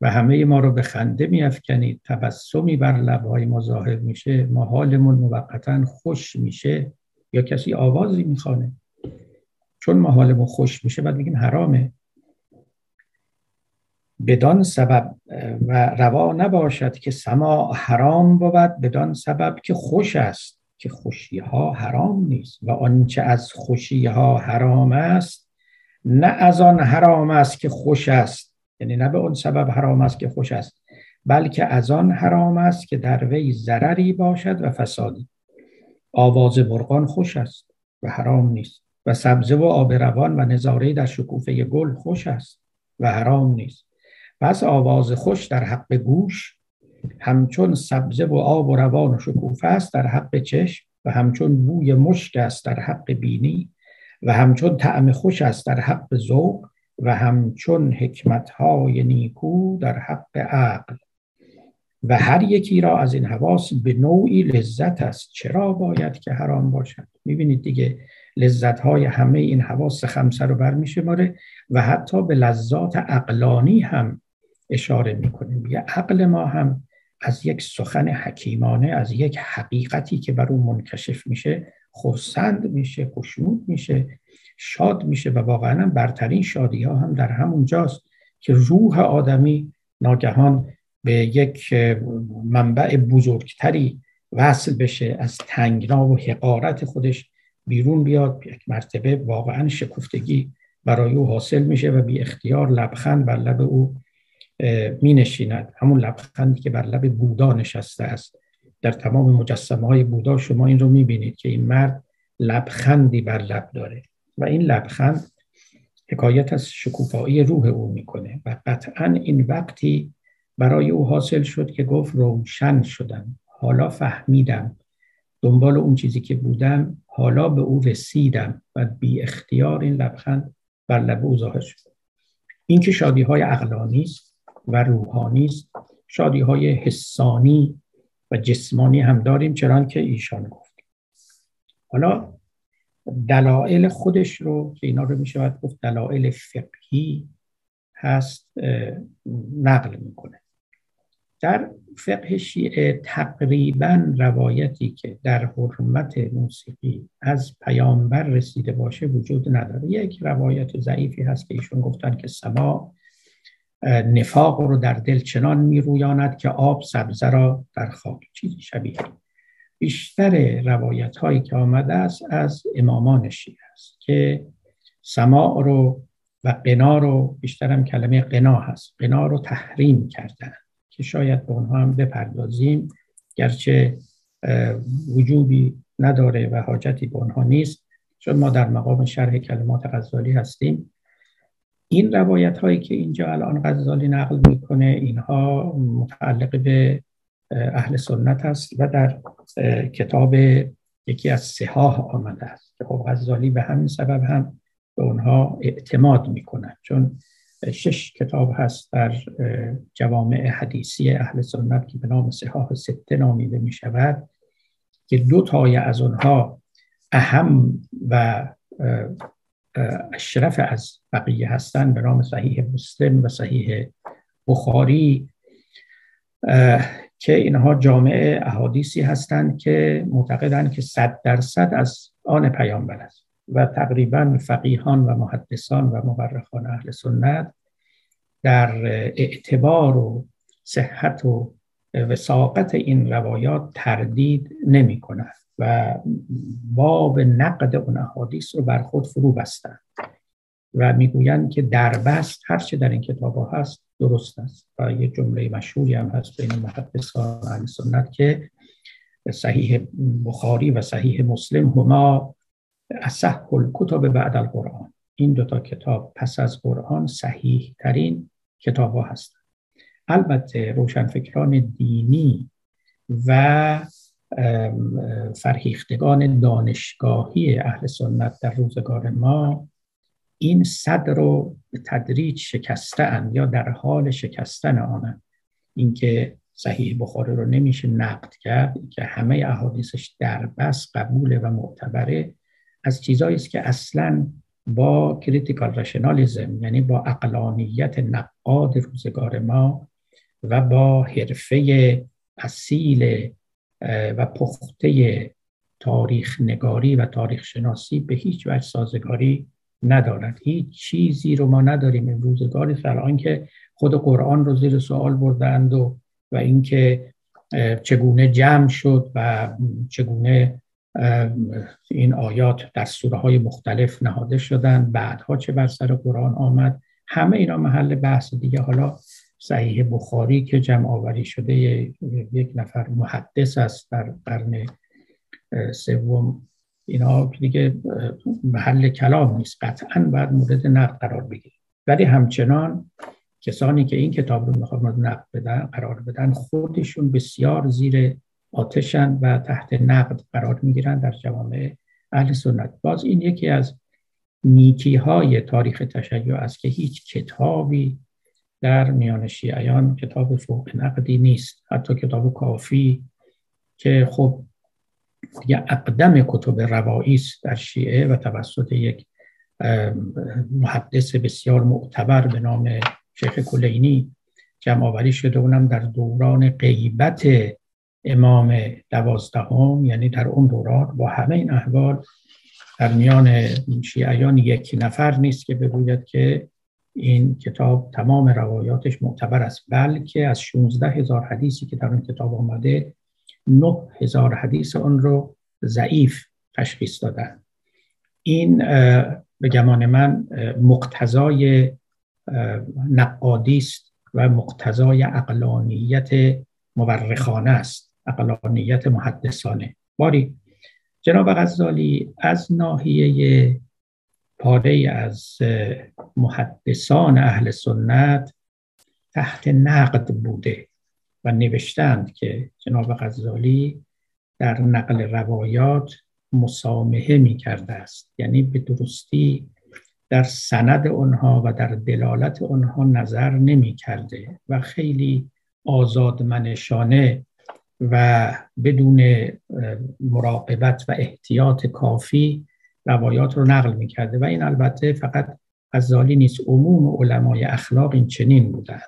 و همه ما رو به خنده میافکنید. تبسمی بر لبهای ما ظاهر میشه. ما حالمون موقتا خوش میشه. یا کسی آوازی می‌خوانه. چون ما حالمون خوش میشه بعد میگیم حرامه. بدان سبب و روا نباشد که سما حرام بود. بدان سبب که خوش است که خوشی ها حرام نیست. و آنچه از خوشی ها حرام است نه از آن حرام است که خوش است. یعنی نه به اون سبب حرام است که خوش است بلکه از آن حرام است که در وی ضرری باشد و فسادی. آواز برقان خوش است و حرام نیست و سبزه و آب روان و نظاره در شکوفه گل خوش است و حرام نیست. پس آواز خوش در حق گوش همچون سبزه و آب و روان و شکوفه است در حق چشم و همچون بوی مشک است در حق بینی و همچون طعم خوش است در حق ذوق و همچون حکمتهای نیکو در حق عقل. و هر یکی را از این حواس به نوعی لذت است. چرا باید که حرام باشد؟ می‌بینید دیگه لذت های همه این حواس خمسه رو برمیشه ماره و حتی به لذات عقلانی هم اشاره می‌کنیم. یه عقل ما هم از یک سخن حکیمانه از یک حقیقتی که بر اون منکشف میشه خرسند میشه خوشنود میشه شاد میشه و واقعا برترین شادی ها هم در همون جاست که روح آدمی ناگهان به یک منبع بزرگتری وصل بشه از تنگنا و حقارت خودش بیرون بیاد یک مرتبه واقعا شکفتگی برای او حاصل میشه و بی اختیار لبخند بر لب او می نشیند همون لبخندی که بر لب بودا نشسته است. در تمام مجسمه های بودا شما این رو می بینید که این مرد لبخندی بر لب داره. و این لبخند حکایت از شکوفایی روح او می‌کنه و قطعا این وقتی برای او حاصل شد که گفت روشن شدم حالا فهمیدم دنبال اون چیزی که بودم حالا به او رسیدم و بی اختیار این لبخند بر لب او ظاهر شد. این که شادی های عقلانی است و روحانی است شادی های حسانی و جسمانی هم داریم چرا که ایشان گفت. حالا دلایل خودش رو که اینا رو میشه گفت دلایل فقهی هست نقل می‌کنه. در فقه شیعه تقریبا روایتی که در حرمت موسیقی از پیامبر رسیده باشه وجود نداره. یک روایت ضعیفی هست که ایشون گفتن که سما نفاق رو در دل چنان میرویاند که آب سبزه را در خاک. چیزی شبیه بیشتر روایت هایی که آمده است از امامان شیعه است که سماع رو و قنا رو بیشترم کلمه قنا هست. قنا رو تحریم کردن که شاید به اونها هم بپردازیم. گرچه وجودی نداره و حاجتی به اونها نیست چون ما در مقام شرح کلمات غزالی هستیم. این روایت هایی که اینجا الان غزالی نقل می‌کنه اینها متعلق به اهل سنت است و در کتاب یکی از سهاه آمده است که خب غزالی به همین سبب هم به اونها اعتماد می‌کنن چون شش کتاب هست در جوامع حدیثی اهل سنت که به نام سهاه سته نامیده می شود که دو تای از اونها اهم و اشرف از بقیه هستند به نام صحیح مسلم و صحیح بخاری. که اینها جامعه احادیثی هستند که معتقدند که صد درصد از آن پیامبر است و تقریبا فقیهان و محدثان و مورخان اهل سنت در اعتبار و صحت و وساقت این روایات تردید نمی کنند و باب نقد اون احادیث رو بر خود فرو بستند و می‌گویند که دربست هر چه در این کتاب هست درست است. و یه جمله مشهوری هم هست بین محدثان اهل سنت که صحیح بخاری و صحیح مسلم هما اصح الکتب بعد القرآن. این دوتا کتاب پس از قرآن صحیح ترین کتاب ها هستند. البته روشنفکران دینی و فرهیختگان دانشگاهی اهل سنت در روزگار ما این صد رو به تدریج شکسته یا در حال شکستن آنند اینکه صحیح بخاری رو نمیشه نقد کرد که همه احادیثش دربست قبول و معتبره. از چیزایی است که اصلا با critical rationalism یعنی با عقلانیت نقاد روزگار ما و با حرفه اصیل و پخته تاریخ نگاری و تاریخ شناسی به هیچ وجه سازگاری ندارد. هیچ چیزی رو ما نداریم این روزگاری سر که خود قرآن رو زیر سوال بردند و و اینکه چگونه جمع شد و چگونه این آیات در سوره های مختلف نهاده شدن بعدها چه بر سر قرآن آمد؟ همه اینا محل بحث دیگه. حالا صحیح بخاری که جمع آوری شده یک نفر محدث است در قرن سوم. اینا دیگه محل کلام نیست. قطعا باید مورد نقد قرار بگیره ولی همچنان کسانی که این کتاب رو می‌خوان نقد بدن قرار بدن خودشون بسیار زیر آتشن و تحت نقد قرار می‌گیرن در جوامع اهل سنت. باز این یکی از نیکی های تاریخ تشیع است که هیچ کتابی در میان شیعیان کتاب فوق نقدی نیست. حتی کتاب کافی که خب دیگه اقدم کتب روایی است در شیعه و توسط یک محدث بسیار معتبر به نام شیخ کلینی جمع آوری شده. اونم در دوران غیبت امام دوازدهم یعنی در اون دوران با همه این احوال در میان شیعیان یک نفر نیست که بگوید که این کتاب تمام روایاتش معتبر است بلکه از 16 هزار حدیثی که در این کتاب آمده 9 هزار حدیث اون رو ضعیف تشخیص دادن. این به گمان من مقتضای نقادی است و مقتضای اقلانیت مورخانه است اقلانیت محدثانه. باری جناب غزالی از ناحیه پاره از محدثان اهل سنت تحت نقد بوده. و نوشتند که جناب غزالی در نقل روایات مسامحه می کرده است. یعنی به درستی در سند آنها و در دلالت آنها نظر نمی کرده و خیلی آزادمنشانه و بدون مراقبت و احتیاط کافی روایات رو نقل می کرده و این البته فقط غزالی نیست عموم علمای اخلاق این چنین بودن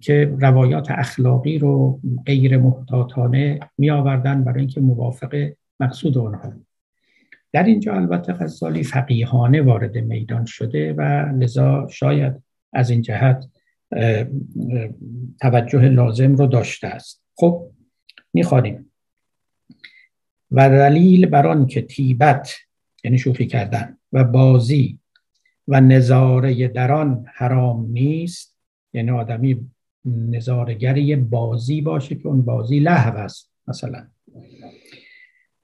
که روایات اخلاقی رو غیر محتاطانه می آوردن برای اینکه موافق مقصود آنها. در اینجا البته غزالی فقیهانه وارد میدان شده و لذا شاید از این جهت توجه لازم رو داشته است. خب می‌خوانیم. و دلیل بر آن که تیبت یعنی شوخی کردن و بازی و نظاره در حرام نیست یعنی آدمی نظارگری بازی باشه که اون بازی لحو است مثلا.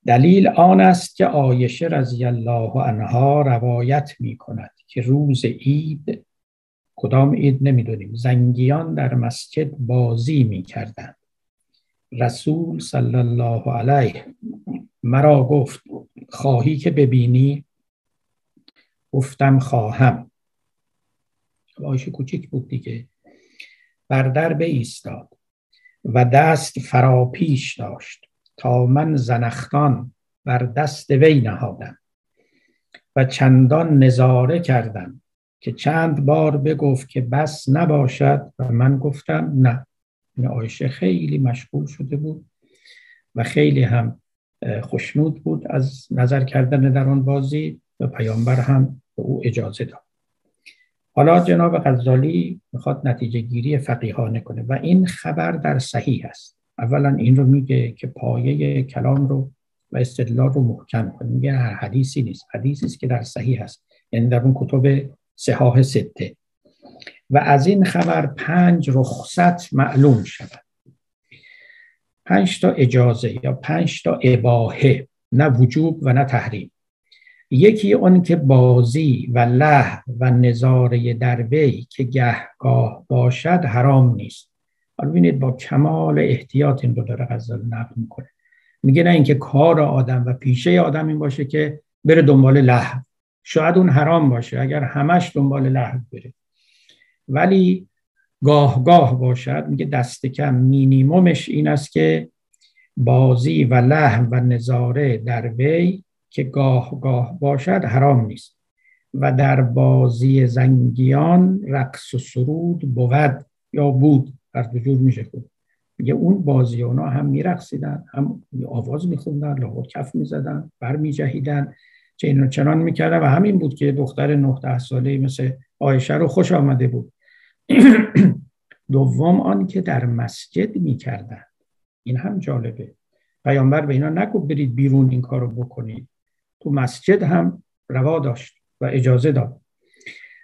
دلیل آن است که آیشه رضی الله عنها روایت می کند که روز عید کدام عید نمی‌دونیم زنگیان در مسجد بازی می کردند رسول صلی الله علیه مرا گفت خواهی که ببینی؟ گفتم خواهم. آیشه کوچیک بود دیگه. بر در ایستاد و دست فراپیش داشت تا من زنختان بر دست وی نهادم و چندان نظاره کردم که چند بار بگفت که بس نباشد و من گفتم نه. این آیشه خیلی مشغول شده بود و خیلی هم خوشنود بود از نظر کردن در آن بازی و پیامبر هم به او اجازه داد. حالا جناب غزالی می‌خواد نتیجه گیری فقیهانه کنه و این خبر در صحیح است. اولا این رو میگه که پایه کلام رو و استدلال رو محکم کنه. میگه هر حدیثی نیست. حدیثی است که در صحیح است. یعنی در اون کتب صحاح سته. و از این خبر پنج رخصت معلوم شود. پنج تا اجازه یا پنج تا اباهه نه وجوب و نه تحریم. یکی اون که بازی و له و نظاره در وی که گهگاه باشد حرام نیست. حالا ببینید با کمال احتیاط این رو داره غزال نقل می‌کنه. میگه نه اینکه کار آدم و پیشه آدم این باشه که بره دنبال لحو شاید اون حرام باشه اگر همش دنبال لحو بره. ولی گاه گاه باشد میگه دست کم مینیمومش این است که بازی و لحو و نظاره در وی که گاه گاه باشد حرام نیست و در بازی زنگیان رقص و سرود بود یا بود. هر دو جور میشه میگه اون بازی اونا هم میرقصیدن هم آواز میخوندن لاغت کف می‌زدن بر میجهیدن چه چنان می‌کردن و همین بود که دختر 19 ساله مثل آیشه رو خوش آمده بود. [CLEARS THROAT] دوم آن که در مسجد می‌کردن. این هم جالبه. پیامبر به اینا نگو برید بیرون این کارو بکنید. تو مسجد هم روا داشت و اجازه داد.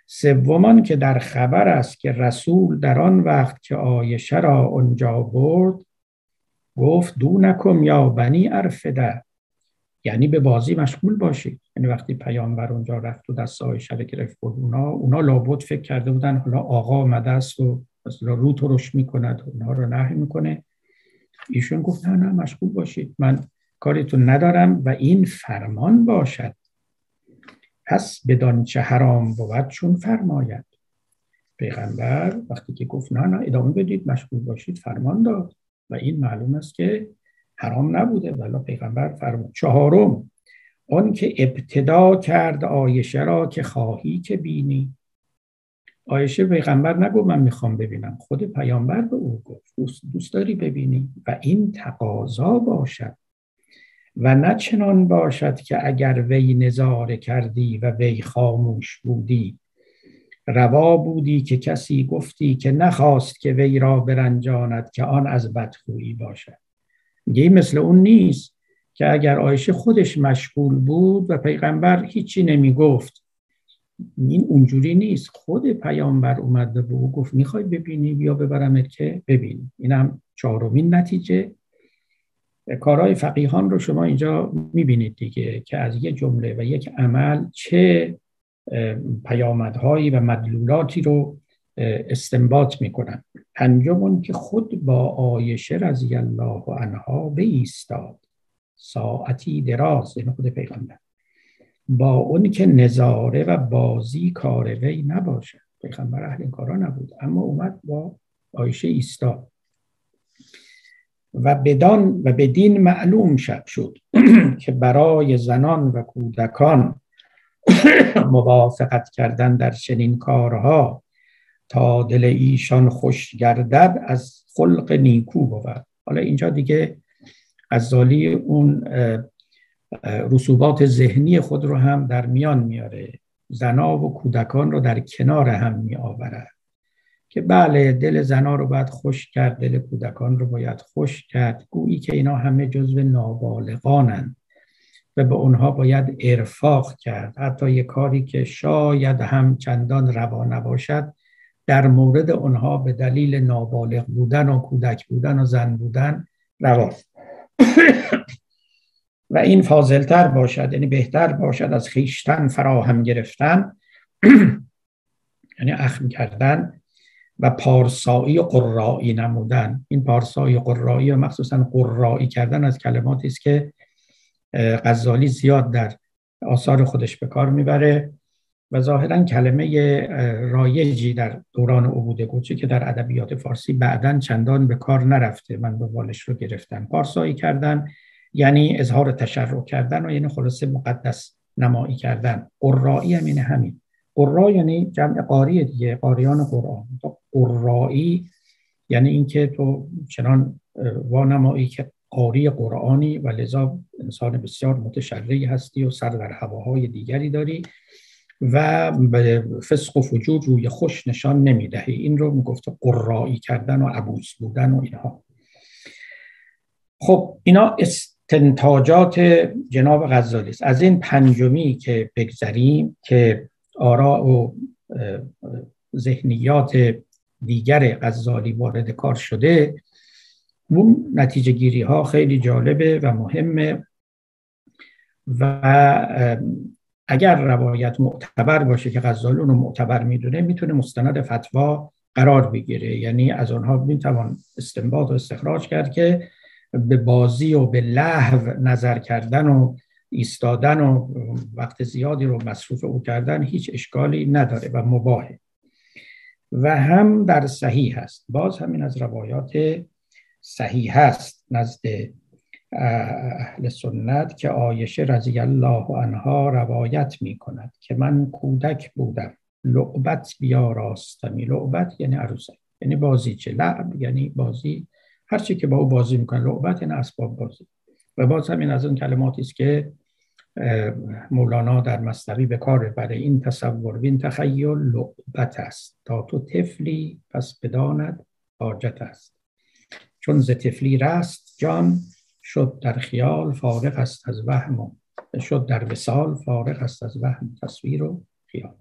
سومان که در خبر است که رسول در آن وقت که آیشه را اونجا برد گفت دونکم یا بنی ارفده. یعنی به بازی مشغول باشید. یعنی وقتی پیامبر اونجا رفت و دست آیشه رو گرفت بود اونا اونا لابد فکر کرده بودن حالا آقا آمده است و مثلا رو ترش می‌کند اونها رو نهی می‌کنه. ایشون گفت نه نه مشغول باشید. من کاریتون ندارم و این فرمان باشد. پس بدان چه حرام بود چون فرماید. پیغمبر وقتی که گفت نه نه ادامه بدید مشغول باشید فرمان داد. و این معلوم است که حرام نبوده. ولی پیغمبر فرمان چهارم آن که ابتدا کرد آیشه را که خواهی که بینی. آیشه پیغمبر نگو من می‌خوام ببینم. خود پیامبر به او گفت دوست داری ببینی؟ و این تقاضا باشد. و نه چنان باشد که اگر وی نظاره کردی و وی خاموش بودی. روا بودی که کسی گفتی که نخواست که وی را برنجاند که آن از بدخویی باشد. میگه مثل اون نیست که اگر آیشه خودش مشغول بود و پیغمبر هیچی نمی گفت این اونجوری نیست. خود پیامبر اومد به او گفت می‌خوای ببینی؟ بیا ببرمت که؟ ببین. اینم چهارمین نتیجه. کارهای فقیهان رو شما اینجا می‌بینید دیگه که از یک جمله و یک عمل چه پیامدهایی و مدلولاتی رو استنباط می‌کنن. پنجم که خود با آیشه رضی الله عنها ایستاد ساعتی دراز این خود پیغمبر. با اون که نظاره و بازی کار وی نباشد پیغمبر اهل کارا نبود اما اومد با آیشه ایستاد. و بدان و بدین معلوم شد شد [CLEARS THROAT] که برای زنان و کودکان [CLEARS THROAT] موافقت کردن در چنین کارها تا دل ایشان خوش گردد از خلق نیکو بود. حالا اینجا دیگه غزالی اون رسوبات ذهنی خود رو هم در میان میاره. زنا و کودکان رو در کنار هم می آورد که بله دل زنا رو باید خوش کرد دل کودکان رو باید خوش کرد. گویی که اینا همه جزو نابالغانند و به اونها باید ارفاق کرد. حتی یه کاری که شاید هم چندان روا نباشد در مورد اونها به دلیل نابالغ بودن و کودک بودن و زن بودن رواست. [COUGHS] و این فاضلتر باشد یعنی بهتر باشد از خیشتن فراهم گرفتن [COUGHS] یعنی اخم کردن و پارسایی قرایی نمودن. این پارسایی قرایی و مخصوصا قرایی کردن از کلماتی است که غزالی زیاد در آثار خودش به کار می‌بره و ظاهرا کلمه رایجی در دوران عبود گوچه که در ادبیات فارسی بعدا چندان به کار نرفته. من به والش رو گرفتم. پارسایی کردن یعنی اظهار تشرع کردن و یعنی خلاصه مقدس نمایی کردن. قرایی هم اینه همین. قرا یعنی جمع قاری دیگه قاریان قرآن. قرایی یعنی اینکه تو چنان وانمایی که قاری قرآنی و لذا انسان بسیار متشرعی هستی و سر در هواهای دیگری داری و به فسق و فجور روی خوش نشان نمی‌دهی. این رو می‌گفت قرایی کردن و عبوس بودن و اینها. خب اینا استنتاجات جناب غزالی است. از این پنجمی که بگذریم که آراء و ذهنیات دیگر غزالی وارد کار شده اون نتیجه گیری ها خیلی جالبه و مهمه و اگر روایت معتبر باشه که غزالی اونو معتبر می‌دونه می‌تونه مستند فتوا قرار بگیره. یعنی از آنها می‌توان استنباط و استخراج کرد که به بازی و به لحو نظر کردن و ایستادن و وقت زیادی رو مصروف او کردن هیچ اشکالی نداره و مباهه. و هم در صحیح هست باز همین از روایات صحیح هست نزد اهل سنت که آیشه رضی الله عنها روایت می کند که من کودک بودم. لعبت راستمی. لعبت یعنی عروسک یعنی بازی چه؟ لعب یعنی بازی. هرچی که با او بازی می‌کنه لعبت یعنی اسباب بازی. و باز همین از اون کلماتی است که مولانا در مصنوی به کار برای این تصور این تخیل لعبت است. تا تو طفلی پس بداند حاجت است. چون ز طفلی رست جان شد در خیال فارغ است از وهم و شد در وسال فارغ است از وهم تصویر و خیال.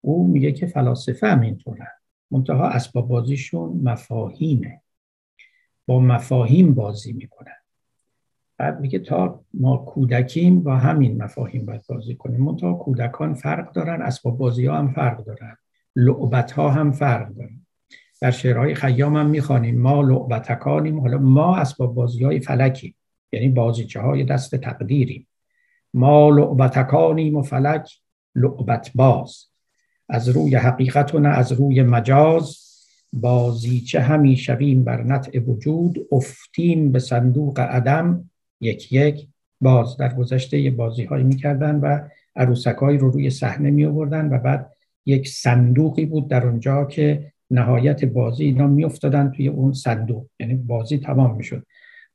او میگه که فلاسفه هم اینطوره. منتها اسباب بازیشون مفاهیمه. با مفاهیم بازی می‌کنن. بعد میگه تا ما کودکیم با همین مفاهیم باید بازی کنیم. منتها کودکان فرق دارن اسباب بازی ها هم فرق دارن. لعبت ها هم فرق دارن. در شعرهای خیام هم می‌خوانیم. ما لعبتکانیم. حالا ما اسباب بازی های فلکیم. یعنی بازیچه های دست تقدیریم. ما لعبتکانیم و فلک لعبت باز از روی حقیقت و نه از روی مجاز بازیچه همی شویم بر نطع وجود افتیم به صندوق عدم یک یک باز در گذشته یه بازی هایی می‌کردن و عروسکایی رو روی صحنه می آوردن و بعد یک صندوقی بود در اونجا که نهایت بازی اینا میافتادن توی اون صندوق. یعنی بازی تمام می‌شد.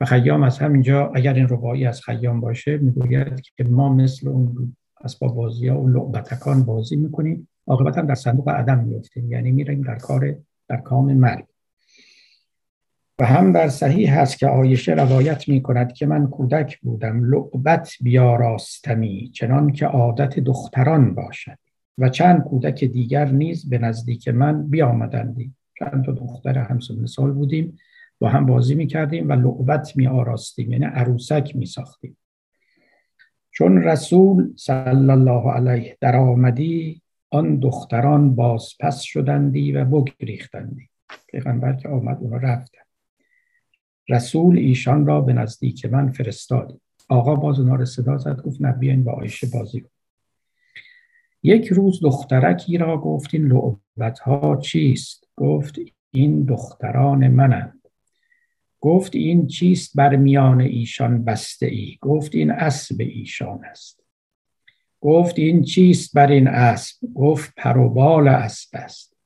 و خیام از همینجا اگر این ربایی از خیام باشه می‌گوید که ما مثل اون اسباب بازی ها و لعبتکان بازی می‌کنیم عاقبت هم در صندوق عدم میفتیم یعنی میریم در کار در کام مرگ. و هم در صحیح هست که آیشه روایت می کند که من کودک بودم لعبت بیاراستمی چنان که عادت دختران باشد. و چند کودک دیگر نیز به نزدیک من بیامدندی. چند تا دختر همسن سال بودیم با هم بازی می کردیم و لعبت می آراستیم یعنی عروسک می ساختیم. چون رسول صلی الله علیه در آمدی آن دختران باز پس شدندی و بگریختندی. پیغمبر که آمد اونا رفتن. رسول ایشان را به نزدیک من فرستادی آقا باز اونا رو صدا زد گفت نبیین با عایشه بازی کن یک روز دخترکی را گفت این لعبت ها چیست؟ گفت این دختران منند. گفت این چیست بر میان ایشان بسته ای گفت این اسب ایشان است. گفت این چیست بر این اسب؟ گفت پروبال اسب است.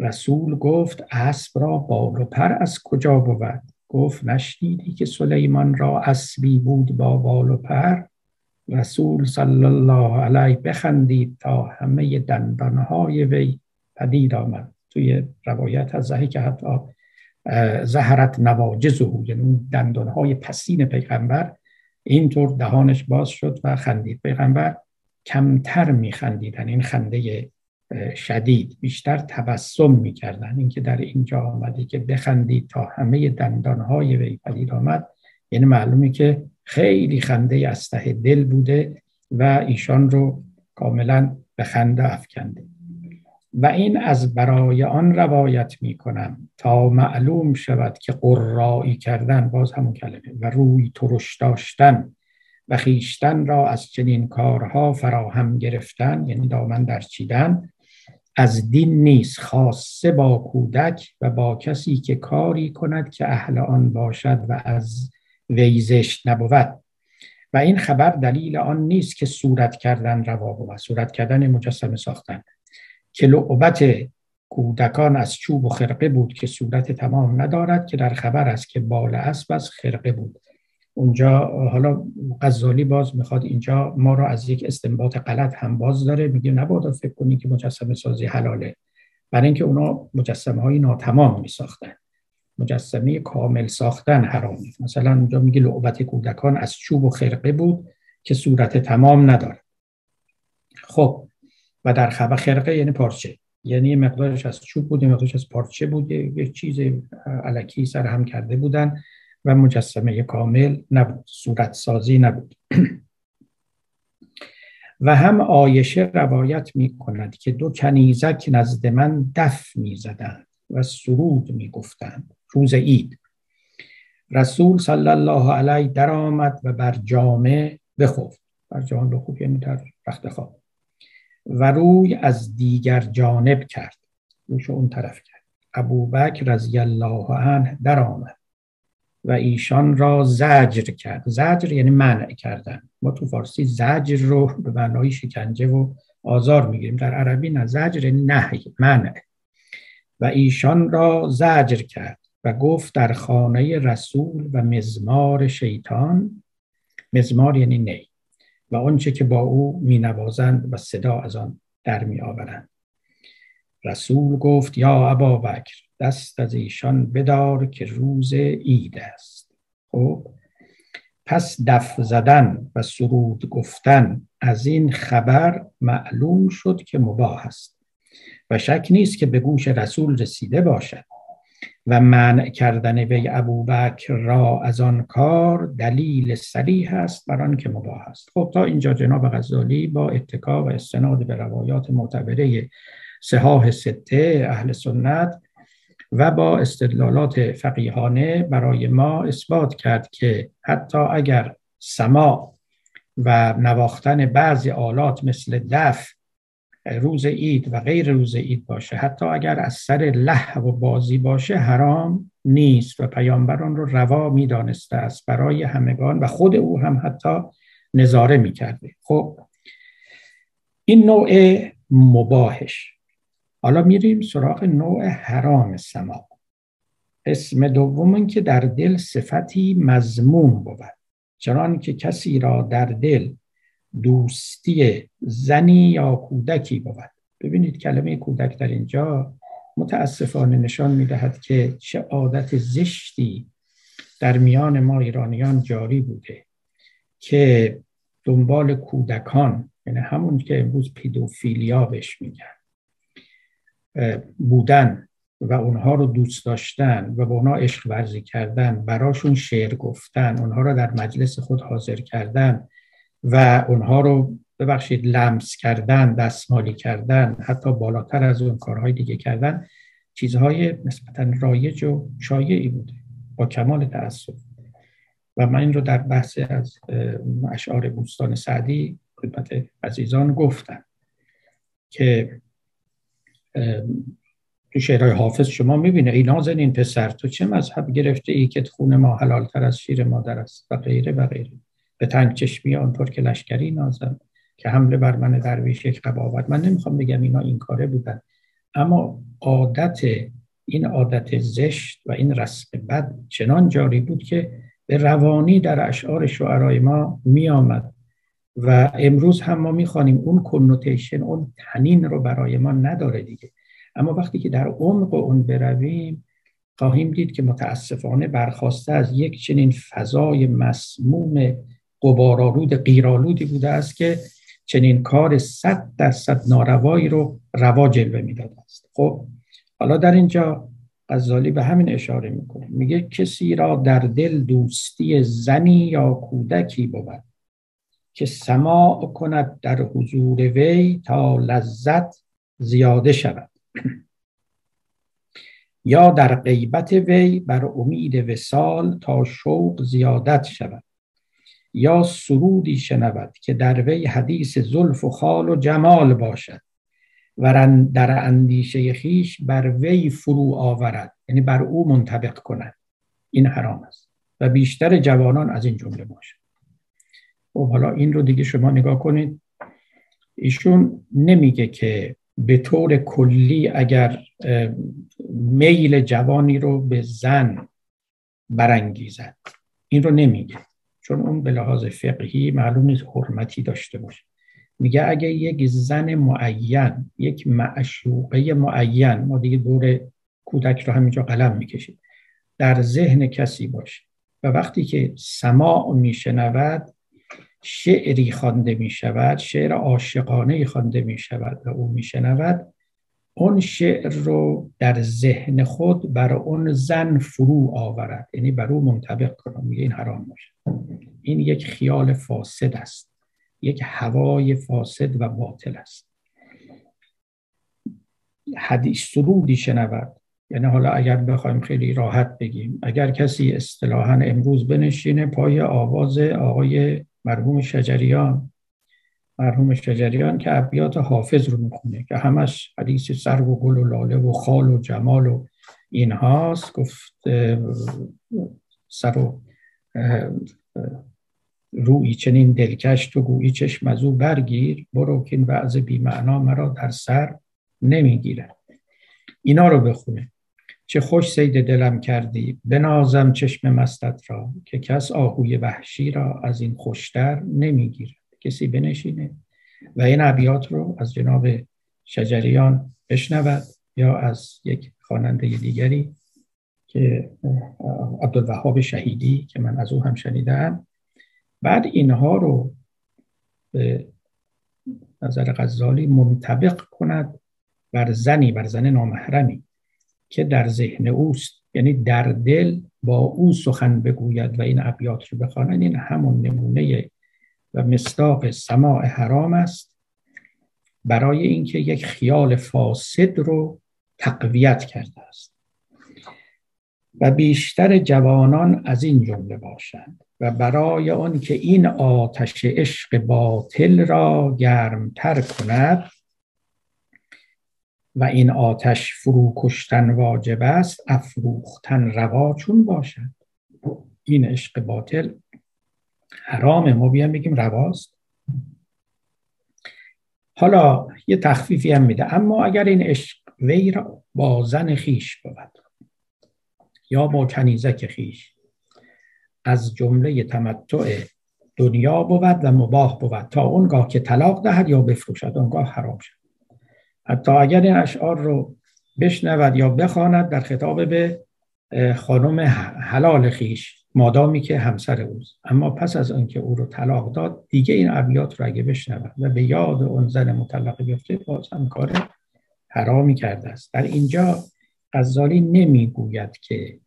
رسول گفت اسب را بال و پر از کجا بود؟ گفت نشنیدی که سلیمان را اسبی بود با بال و پر؟ رسول صلی الله علیه بخندید تا همه دندانهای وی پدید آمد. توی روایت از زهی که حتی زهرت نواجزه یعنی دندانهای پسین پیغمبر اینطور دهانش باز شد و خندید. پیغمبر کمتر میخندیدن. این خنده شدید بیشتر تبسم می‌کردن. اینکه در اینجا آمده که بخندید تا همه دندانهای وی پدید آمد یعنی معلومه که خیلی خنده از ته دل بوده و ایشان رو کاملا به خنده افکنده. و این از برای آن روایت می کنم تا معلوم شود که قرایی کردن باز همون کلمه و روی ترش داشتن و خیشتن را از چنین کارها فراهم گرفتن یعنی دامن در چیدن از دین نیست خاصه با کودک و با کسی که کاری کند که اهل آن باشد و از ویزش نبود. و این خبر دلیل آن نیست که صورت کردن روا بود. صورت کردن مجسمه ساختن. که لعبت کودکان از چوب و خرقه بود که صورت تمام ندارد که در خبر است که بال اسب از خرقه بود. اونجا حالا غزالی باز می‌خواد اینجا ما را از یک استنباط غلط هم باز داره. میگه نباید فکر کنی که مجسمه سازی حلاله. برای اینکه اونا مجسمه های ناتمام میساختن. مجسمه کامل ساختن حرامه مثلا اونجا میگه لعبت کودکان از چوب و خرقه بود که صورت تمام نداره. خب و در خبر خرقه یعنی پارچه. یعنی مقدارش از چوب بود مقدارش از پارچه بود. یک چیز علکی سر هم کرده بودن. و مجسمه کامل نبود. صورت سازی نبود. [CLEARS THROAT] و هم آیشه روایت می کند که دو کنیزک نزد من دف می زدند و سرود می گفتند روز عید. رسول صلی الله علیه در آمد و بر جامع بخفت بر جامع بخفت یعنی در رخت خواب. و روی از دیگر جانب کرد. روش اون طرف کرد. ابو بکر رضی الله عنه در آمد و ایشان را زجر کرد. زجر یعنی منع کردن. ما تو فارسی زجر رو به معنای شکنجه و آزار می‌گیریم. در عربی نه زجر یعنی نهی منع. و ایشان را زجر کرد و گفت در خانه رسول و مزمار شیطان مزمار یعنی نی. و آنچه که با او می نوازند و صدا از آن در می آورند رسول گفت یا ابا بکر دست از ایشان بدار که روز عید است. خب پس دف زدن و سرود گفتن از این خبر معلوم شد که مباه است و شک نیست که به گوش رسول رسیده باشد و منع کردن وی ابوبکر را از آن کار دلیل صریح است بر آن که مباه است. خب تا اینجا جناب غزالی با اتکا و استناد به روایات معتبره سهاه سته اهل سنت و با استدلالات فقیهانه برای ما اثبات کرد که حتی اگر سما و نواختن بعضی آلات مثل دف روز عید و غیر روز عید باشه حتی اگر از سر له و بازی باشه حرام نیست و پیامبران رو روا می‌دانسته است. برای همگان و خود او هم حتی نظاره می‌کرده. خب این نوع مباهش حالا میریم سراغ نوع حرام سما. اسم دوم که در دل صفتی مضموم بود. چنان که کسی را در دل دوستی زنی یا کودکی بود. ببینید کلمه کودک در اینجا متاسفانه نشان می‌دهد که چه عادت زشتی در میان ما ایرانیان جاری بوده که دنبال کودکان یعنی همون که امروز پیدوفیلیا بهش میگن. بودن و اونها رو دوست داشتن و با اونها عشق ورزی کردن براشون شعر گفتن اونها رو در مجلس خود حاضر کردن و اونها رو ببخشید لمس کردن دستمالی کردن حتی بالاتر از اون کارهای دیگه کردن چیزهای نسبتا رایج و شایعی بوده با کمال تأسف و من این رو در بحث از اشعار بوستان سعدی خدمت عزیزان گفتم که تو شعرهای حافظ شما می‌بینه ای نازنین پسر تو چه مذهب گرفته ای که خون ما حلالتر از شیر مادر است و غیره و غیره. به تنگ چشمی آنطور که لشکری نازم که حمله بر من درویش یک قباوت من نمی‌خوام بگم اینا این کاره بودن. اما عادت این عادت زشت و این رسم بد چنان جاری بود که به روانی در اشعار شعرهای ما می آمد و امروز هم ما می‌خوانیم اون کنوتیشن اون تنین رو برای ما نداره دیگه. اما وقتی که در عمق اون برویم خواهیم دید که متاسفانه برخواسته از یک چنین فضای مسموم قبارالود قیرالودی بوده است که چنین کار صد درصد ناروایی رو روا جلوه می‌داده است. خب حالا در اینجا غزالی به همین اشاره می‌کنه. میگه کسی را در دل دوستی زنی یا کودکی بود. که سماع کند در حضور وی تا لذت زیاده شود. [CLEARS THROAT] یا در غیبت وی بر امید وسال تا شوق زیادت شود. یا سرودی شنود که در وی حدیث زلف و خال و جمال باشد. و در اندیشه خیش بر وی فرو آورد. یعنی بر او منطبق کند. این حرام است. و بیشتر جوانان از این جمله باشد. خب حالا این رو دیگه شما نگاه کنید. ایشون نمیگه که به طور کلی اگر میل جوانی رو به زن برانگیزد. این رو نمیگه. چون اون به لحاظ فقهی معلوم نیست حرمتی داشته باشه. میگه اگه یک زن معین یک معشوقه معین ما دیگه دور کودک رو همینجا قلم می‌کشید در ذهن کسی باشه و وقتی که سماع میشنود شعری خوانده می شود شعر عاشقانه خوانده می شود و او می شنود اون شعر رو در ذهن خود بر اون زن فرو آورد یعنی بر او منطبق کنم میگه این حرام باشه این یک خیال فاسد است یک هوای فاسد و باطل است. حدیث سرودی شنود یعنی حالا اگر بخوایم خیلی راحت بگیم اگر کسی اصطلاحا امروز بنشینه پای آواز آقای مرحوم شجریان. مرحوم شجریان که ابیات حافظ رو می‌خونه که همش حدیث سر و گل و لاله و خال و جمال و اینهاست. گفت سر و روی چنین دلکش تو گویی چشم از او برگیر. برو که این وعظ بی معنا مرا در سر نمی‌گیره اینا رو بخونه. چه خوش سید دلم کردی بنازم چشم مستت را که کس آهوی وحشی را از این خوشتر نمی‌گیره کسی بنشینه و این ابیات رو از جناب شجریان بشنود یا از یک خواننده دیگری که عبدالوهاب شهیدی که من از او هم شنیدم. بعد اینها رو به نظر غزالی منطبق کند بر زنی بر زن نامحرمی. که در ذهن اوست. یعنی در دل با او سخن بگوید و این ابیات رو بخوانند این همون نمونه و مصداق سماع حرام است. برای اینکه یک خیال فاسد رو تقویت کرده است. و بیشتر جوانان از این جمله باشند. و برای آن که این آتش عشق باطل را گرمتر کند و این آتش فرو کشتن واجب است افروختن روا چون باشد؟ این عشق باطل حرام. ما بیان بگیم رواست. حالا یه تخفیفی هم میده. اما اگر این عشق وی را با زن خیش بود یا با کنیزک خیش از جمله تمتع دنیا بود و مباح بود تا اونگاه که طلاق دهد یا بفروشد اونگاه حرام شد. حتی اگر این اشعار رو بشنود یا بخواند در خطاب به خانم حلال خیش مادامی که همسر اوست. اما پس از آنکه او رو طلاق داد دیگه این ابیات رو اگه بشنود و به یاد اون زن مطلقه بیفته باز هم کار حرامی کرده است. در اینجا غزالی نمی‌گوید که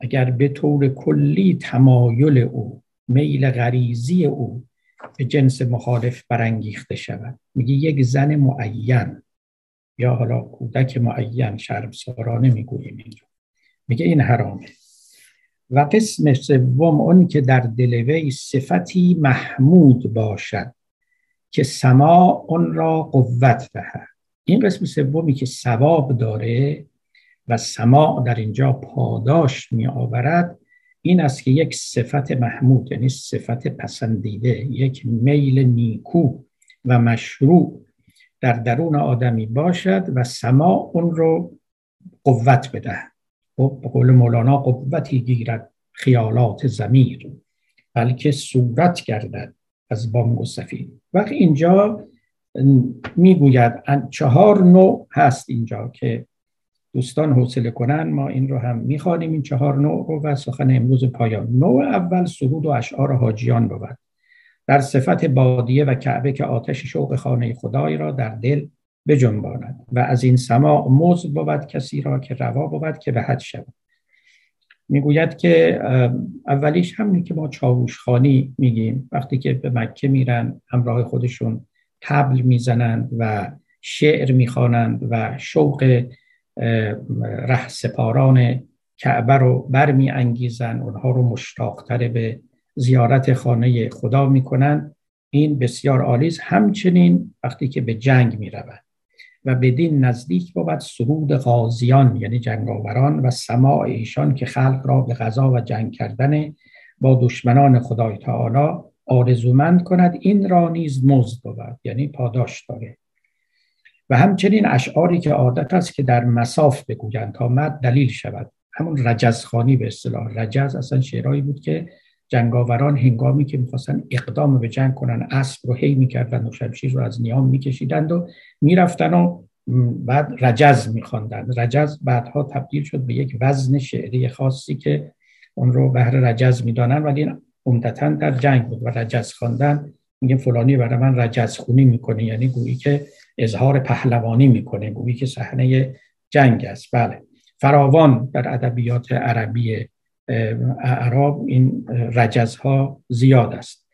اگر به طور کلی تمایل او میل غریزی او به جنس مخالف برانگیخته شود. میگه یک زن معین. یا حالا کودک معین شرم سارانه می‌گوییم اینجا. میگه این حرامه. و قسم سوم اون که در دل وی صفتی محمود باشد که سما اون را قوت دهد. این قسم سومی که ثواب داره و سما در اینجا پاداش می آورد این است که یک صفت محمود یعنی صفت پسندیده یک میل نیکو و مشروع در درون آدمی باشد و سما اون رو قوت بده. خب، به قول مولانا قوتی گیرد خیالات زمیر بلکه صورت گردد از بانگ و سفید وقتی اینجا می‌گوید چهار نوع هست اینجا که دوستان حوصله کنن ما این رو هم می‌خوانیم این چهار نوع رو و سخن امروز پایان. نوع اول سرود و اشعار حاجیان بود. در صفت بادیه و کعبه که آتش شوق خانه خدای را در دل بجنباند و از این سماع موز بود کسی را که روا بود که به حد شود. می‌گوید که اولیش همینه که ما چاووش خانی میگیم وقتی که به مکه میرن همراه خودشون تبل می‌زنند و شعر می‌خوانند و شوق ره سپاران کعبه رو برمی انگیزن اونها رو مشتاقتر به زیارت خانه خدا می‌کنن. این بسیار عالی همچنین وقتی که به جنگ می و بدین نزدیک بود سرود غازیان یعنی جنگاوران و سماع ایشان که خلق را به غذا و جنگ کردن با دشمنان خدای تعالی آرزومند کند این را نیز مزد بود یعنی پاداش داره. و همچنین اشعاری که عادت است که در مساف بگویند تا مد دلیل شود. همون رجزخانی به اصطلاح. رجز اصلا شعرهایی بود که جنگاوران هنگامی که می‌خواستن اقدام به جنگ کنن اسب رو هی می‌کردن و شمشیر رو از نیام میکشیدند و می‌رفتن و بعد رجز میخواندن رجز بعدها تبدیل شد به یک وزن شعری خاصی که اون رو بهر رجز می‌دانن ولی عمدتا در جنگ بود و رجز خواندن. میگه فلانی برای من رجز خونی می‌کنه یعنی گویی که اظهار پهلوانی می‌کنه گویی که صحنه جنگ است. بله. فراوان در ادبیات عربی اعراب این رجزها زیاد است.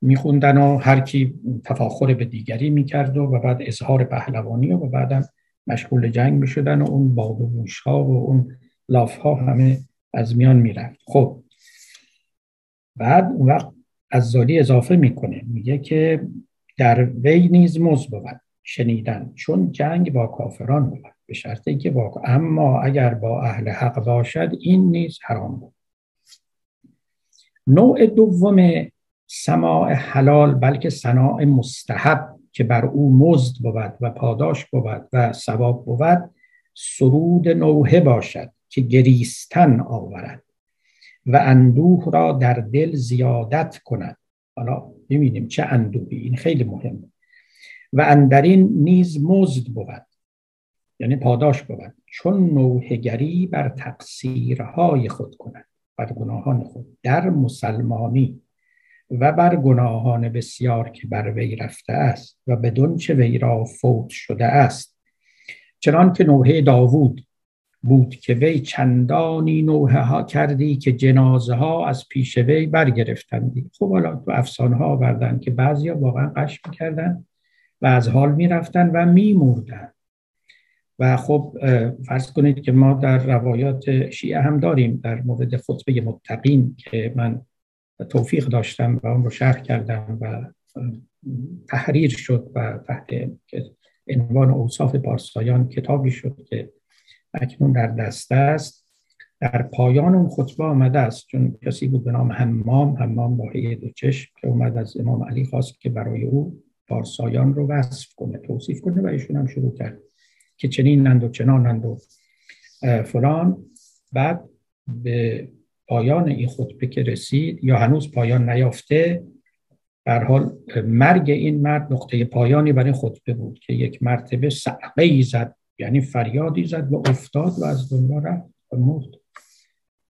میخوندن و هر کی تفاخر به دیگری می‌کرد و, بعد اظهار پهلوانی و, بعدا مشغول جنگ می‌شدن و اون باد و ها و اون لاف ها همه از میان می‌رفت. خب بعد اون وقت از زالی اضافه می‌کنه. میگه که در وی نیز مز بود شنیدن چون جنگ با کافران بود. به شرط اینکه با اما اگر با اهل حق باشد این نیز حرام بود. نوع دوم سماع حلال بلکه سناع مستحب که بر او مزد بود و پاداش بود و ثواب بود سرود نوحه باشد که گریستن آورد و اندوه را در دل زیادت کند. حالا ببینیم چه اندوهی این خیلی مهمه. و اندرین نیز مزد بود. یعنی پاداش بود. چون نوهگری بر تقصیرهای خود کند بر گناهان خود در مسلمانی و بر گناهان بسیار که بر وی رفته است و بدون چه وی را فوت شده است. چنان که نوحه داوود بود که وی چندانی نوحه ها کردی که جنازه ها از پیش وی برگرفتندی. خب حالا تو افسانه ها آوردن که بعضیا واقعا قش می‌کردن و از حال می‌رفتن و میموردن و خب فرض کنید که ما در روایات شیعه هم داریم در مورد خطبه متقین که من توفیق داشتم و اون رو شرح کردم و تحریر شد و تحت عنوان اوصاف پارسایان کتابی شد که اکنون در دست است. در پایان اون خطبه آمده است چون کسی بود به نام حمام حمام با دو چشم که اومد از امام علی خواست که برای او پارسایان رو وصف کنه توصیف کنه و ایشون هم شروع کرد. که چنینند و چنانند و فلان. بعد به پایان این خطبه که رسید یا هنوز پایان نیافته بر حال مرگ این مرد نقطه پایانی برای خطبه بود که یک مرتبه سعقه ای زد یعنی فریادی زد و افتاد و از دنیا رفت و مرد.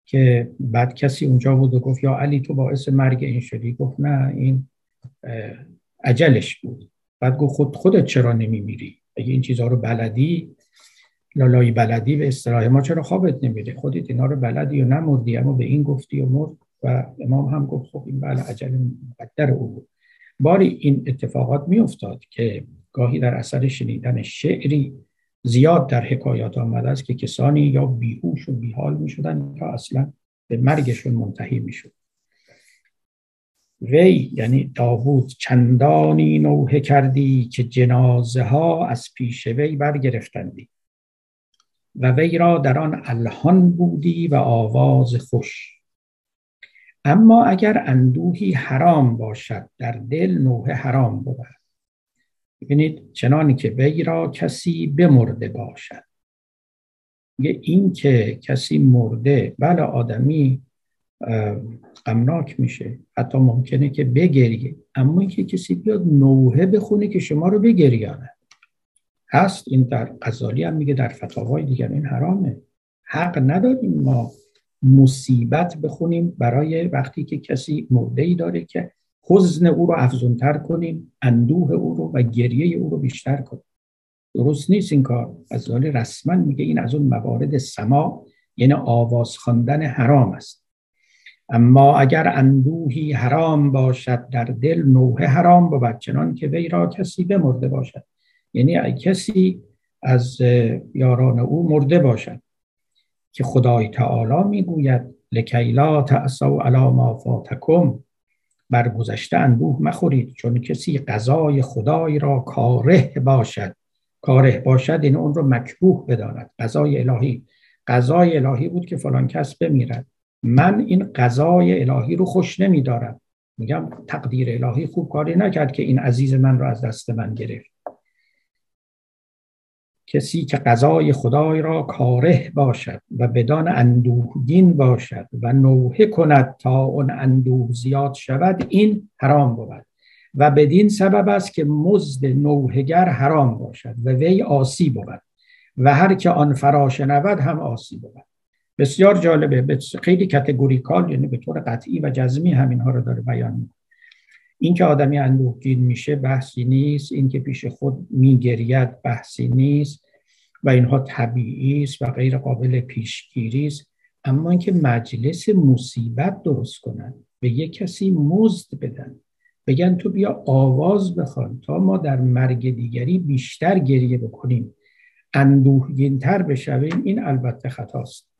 که بعد کسی اونجا بود و گفت یا علی تو باعث مرگ این شدی؟ گفت نه این عجلش بود. بعد گفت خود خودت چرا نمیمیری؟ اگه این چیزها رو بلدی لالایی بلدی به اصطلاح ما چرا خوابت نمیره؟ خودت اینا رو بلدی و نمردی؟ اما به این گفتی و مرد و امام هم گفت خب این بله عجل مقدر او بود. باری این اتفاقات میافتاد که گاهی در اثر شنیدن شعری زیاد در حکایات آمده است که کسانی یا بیهوش و بیحال می شدن یا اصلا به مرگشون منتهی می شد وی یعنی داوود چندانی نوحه کردی که جنازه ها از پیش وی برگرفتندی. و وی را در آن الهان بودی و آواز خوش. اما اگر اندوهی حرام باشد در دل نوحه حرام بود. ببینید چنانی که وی را کسی بمرده باشد. میگه این که کسی مرده بله آدمی غمناک میشه. حتی ممکنه که بگریه. اما اینکه کسی بیاد نوحه بخونه که شما رو بگریانه. هست این در غزالی هم میگه در فتاوای دیگر. این حرامه. حق نداریم ما مصیبت بخونیم برای وقتی که کسی مرده ای داره که حزن او رو افزونتر کنیم اندوه او رو و گریه او رو بیشتر کنیم. درست نیست این کار. غزالی رسما میگه این از اون موارد سما یعنی آواز خواندن حرام است. اما اگر اندوهی حرام باشد در دل نوه حرام بود چنان که وی را کسی بمرده باشد. یعنی کسی از یاران او مرده باشد که خدای تعالی می‌گوید لکیلا تأسو علی ما فاتکم بر گذشته اندوه مخورید چون کسی قضای خدای را کاره باشد. کاره باشد این اون رو مکروه بداند. قضای الهی قضای الهی بود که فلان کس بمیرد. من این قضای الهی رو خوش نمیدارم. میگم تقدیر الهی خوب کاری نکرد که این عزیز من رو از دست من گرفت. کسی که قضای خدای را کاره باشد و بدان اندوهگین باشد و نوحه کند تا اون اندوه زیاد شود این حرام بود. و بدین سبب است که مزد نوحگر حرام باشد و وی آسی بود. و هر که آن فراش نود هم آسی بود. بسیار جالبه. خیلی کتگوریکال یعنی به طور قطعی و جزمی همین ها رو داره بیان می‌کنه. این که آدمی اندوهگین میشه بحثی نیست این که پیش خود میگرید بحثی نیست و اینها طبیعی است و غیر قابل پیشگیری است. اما اینکه مجلس مصیبت درست کنن به یک کسی مزد بدن. بگن تو بیا آواز بخوان تا ما در مرگ دیگری بیشتر گریه بکنیم. اندوهگینتر بشویم این البته خطاست.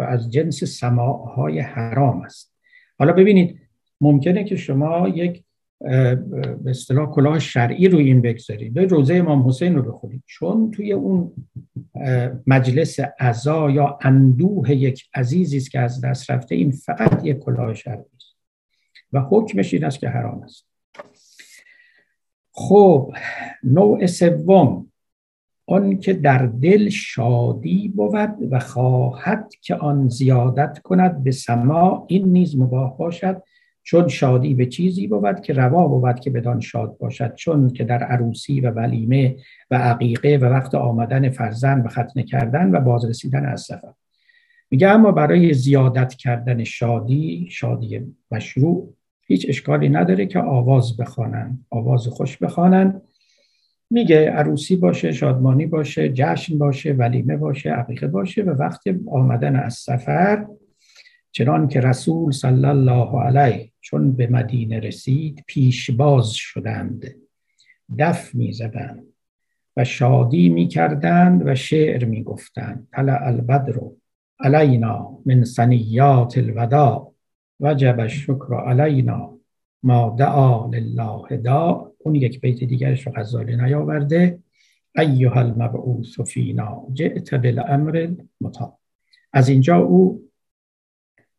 و از جنس سماعهای حرام است. حالا ببینید ممکنه که شما یک به اصطلاح کلاه شرعی روی این بگذارید. به روزه امام حسین رو بخونید. چون توی اون مجلس عزا یا اندوه یک عزیزی است که از دست رفته این فقط یک کلاه شرعی است. و حکمش این است که حرام است. خب نوع سوم. آن که در دل شادی بود و خواهد که آن زیادت کند به سما این نیز مباه باشد چون شادی به چیزی بود که روا بود که بدان شاد باشد چون که در عروسی و ولیمه و عقیقه و وقت آمدن فرزند و ختنه کردن و بازرسیدن از سفر. میگه اما برای زیادت کردن شادی شادی مشروع هیچ اشکالی نداره که آواز بخوانند آواز خوش بخوانند. میگه عروسی باشه شادمانی باشه جشن باشه ولیمه باشه عقیقه باشه و وقت آمدن از سفر چنان که رسول صلی الله علیه چون به مدینه رسید پیش باز شدند دف می‌زدند و شادی می‌کردند و شعر می‌گفتند طلع البدر علینا من سنیات الوداع وجب الشکر علینا ما دعا لله دا اون یک بیت دیگرش رو غزالی نیاورده. ایها المبعوث فینا جئت بالامر مطاع از اینجا او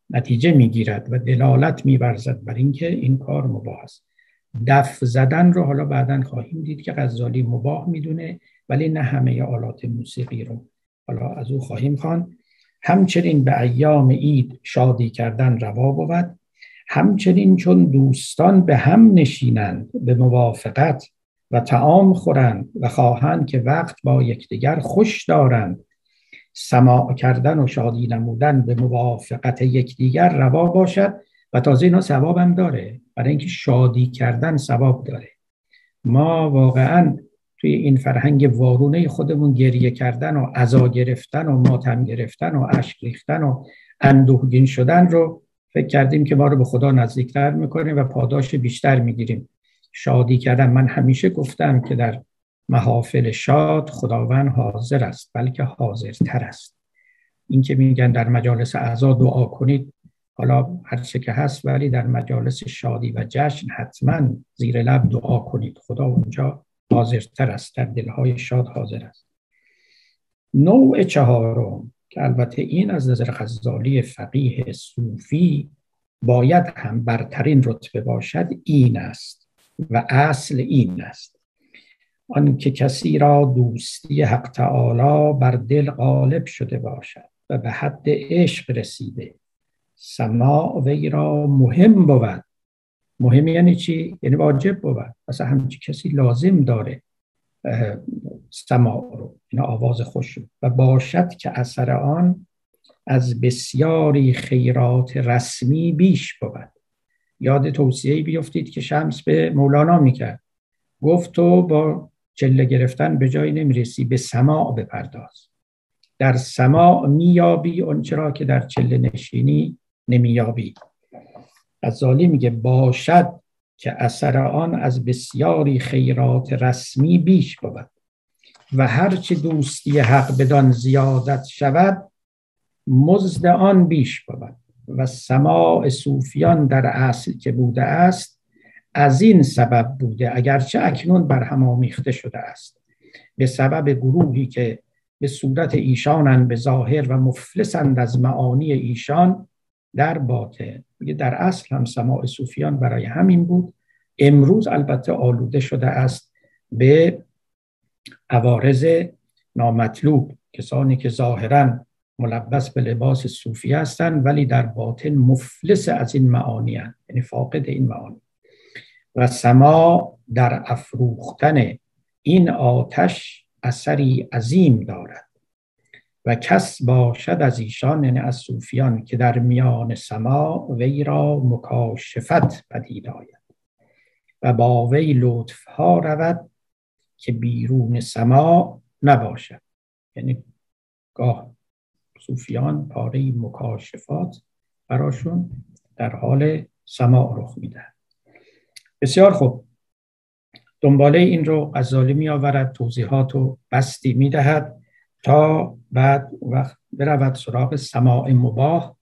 نتیجه می‌گیرد و دلالت میورزد بر اینکه این کار مباح است. دف زدن رو حالا بعدا خواهیم دید که غزالی مباح می‌دونه ولی نه همه آلات موسیقی رو حالا از او خواهیم خوان همچنین به ایام عید شادی کردن روا بود. همچنین چون دوستان به هم نشینند به موافقت و تعام خورند و خواهند که وقت با یکدیگر خوش دارند. سماع کردن و شادی نمودن به موافقت یکدیگر روا باشد و تازه اینا ثواب هم داره. برای اینکه شادی کردن ثواب داره. ما واقعا توی این فرهنگ وارونه خودمون گریه کردن و عزا گرفتن و ماتم گرفتن و اشک ریختن و اندوهگین شدن رو فکر کردیم که ما رو به خدا نزدیکتر می‌کنیم و پاداش بیشتر می‌گیریم. شادی کردن من همیشه گفتم که در محافل شاد خداوند حاضر است بلکه حاضرتر است. این که میگن در مجالس اعضا دعا کنید حالا هر چه که هست ولی در مجالس شادی و جشن حتما زیر لب دعا کنید. خدا اونجا حاضرتر است در دلهای شاد حاضر است. نوع چهارم که البته این از نظر غزالی فقیه صوفی باید هم برترین رتبه باشد این است و اصل این است. آنکه کسی را دوستی حق تعالی بر دل غالب شده باشد و به حد عشق رسیده سماع وی را مهم بود. مهم یعنی چی؟ یعنی واجب بود. اصلا همچی کسی لازم داره سماع رو این آواز خوش و باشد که اثر آن از بسیاری خیرات رسمی بیش بود. یاد توصیه بیفتید که شمس به مولانا می‌کرد. گفت تو با چله گرفتن به جایی نمی‌رسی به سماع بپرداز. در سماع میابی اونچه را که در چله نشینی نمیابی غزالی میگه باشد که اثر آن از بسیاری خیرات رسمی بیش بود و هرچه دوستی حق بدان زیادت شود مزد آن بیش بود و سماع صوفیان در اصل که بوده است از این سبب بوده اگرچه اکنون بر هم آمیخته شده است. به سبب گروهی که به صورت ایشانند به ظاهر و مفلسند از معانی ایشان در باطن در اصل هم سماع صوفیان برای همین بود. امروز البته آلوده شده است به عوارض نامطلوب کسانی که ظاهرا ملبس به لباس صوفی هستند ولی در باطن مفلس از این معانی هستند یعنی فاقد این معانی. و سما در افروختن این آتش اثری عظیم دارد. و کس باشد از ایشان یعنی از صوفیان که در میان سما وی را مکاشفت پدید آید. و با وی لطف ها رود که بیرون سما نباشد. یعنی گاه صوفیان پاره مکاشفات براشون در حال سما رخ میده بسیار خوب. دنباله این رو غزالی می آورد توضیحات و بستی می دهد تا بعد وقت برود سراغ سماع مباه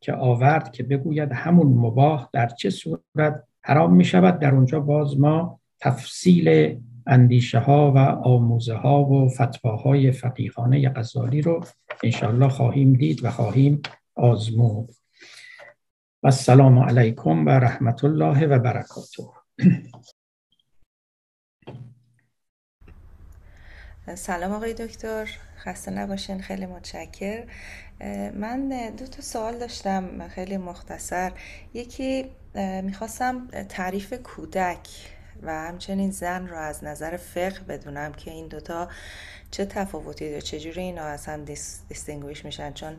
که آورد که بگوید همون مباه در چه صورت حرام می شود. در اونجا باز ما تفصیل اندیشه ها و آموزه ها و فتواهای فقیهانه غزالی رو انشاءالله خواهیم دید و خواهیم آزمود. و السلام علیکم و رحمت الله و برکاته. سلام آقای دکتر. خسته نباشین خیلی متشکر. من دو تا سوال داشتم خیلی مختصر. یکی می‌خواستم تعریف کودک و همچنین زن رو از نظر فقه بدونم که این دوتا چه تفاوتی داره چجوری اینا از هم دیستینگویش میشن؟ چون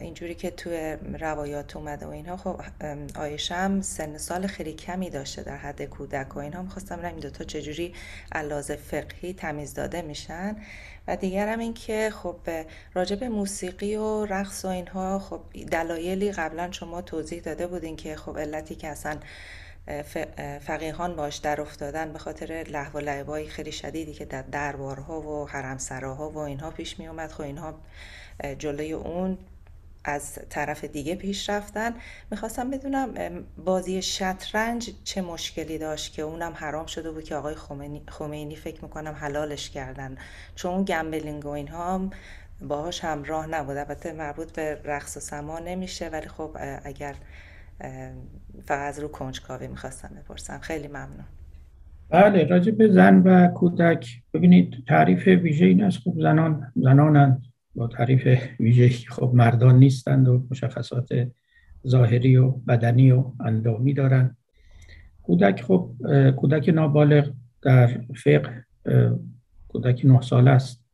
اینجوری که توی روایات اومده و اینها خب آیشه هم سن سال خیلی کمی داشته در حد کودک و اینها. می‌خواستم ببینم این دوتا چجوری علاوه فقهی تمیز داده میشن. و دیگر هم این که خب راجع به موسیقی و رقص و اینها خب دلایلی قبلا شما توضیح داده بودین که خب علتی که اصلا فقیهان باش در افتادن به خاطر لحو و لعبای خیلی شدیدی که در دربارها و حرمسراها و اینها پیش می اومد خب اینها جلوی اون از طرف دیگه پیش رفتن. می‌خواستم بدونم بازی شطرنج چه مشکلی داشت که اونم حرام شده بود که آقای خمینی, فکر می‌کنم حلالش کردن. چون گمبلینگ و اینها هم باهاش همراه نبود. البته مربوط به رقص و سما نمیشه ولی خب اگر فقط رو کنجکاوی می‌خواستم بپرسم. خیلی ممنون. بله راجع به زن و کودک. ببینید تعریف ویژه این است خب زنان زنانند. با تعریف ویژه خب مردان نیستند و مشخصات ظاهری و بدنی و اندامی دارند. کودک خب کودک نابالغ در فقه کودک نه ساله است.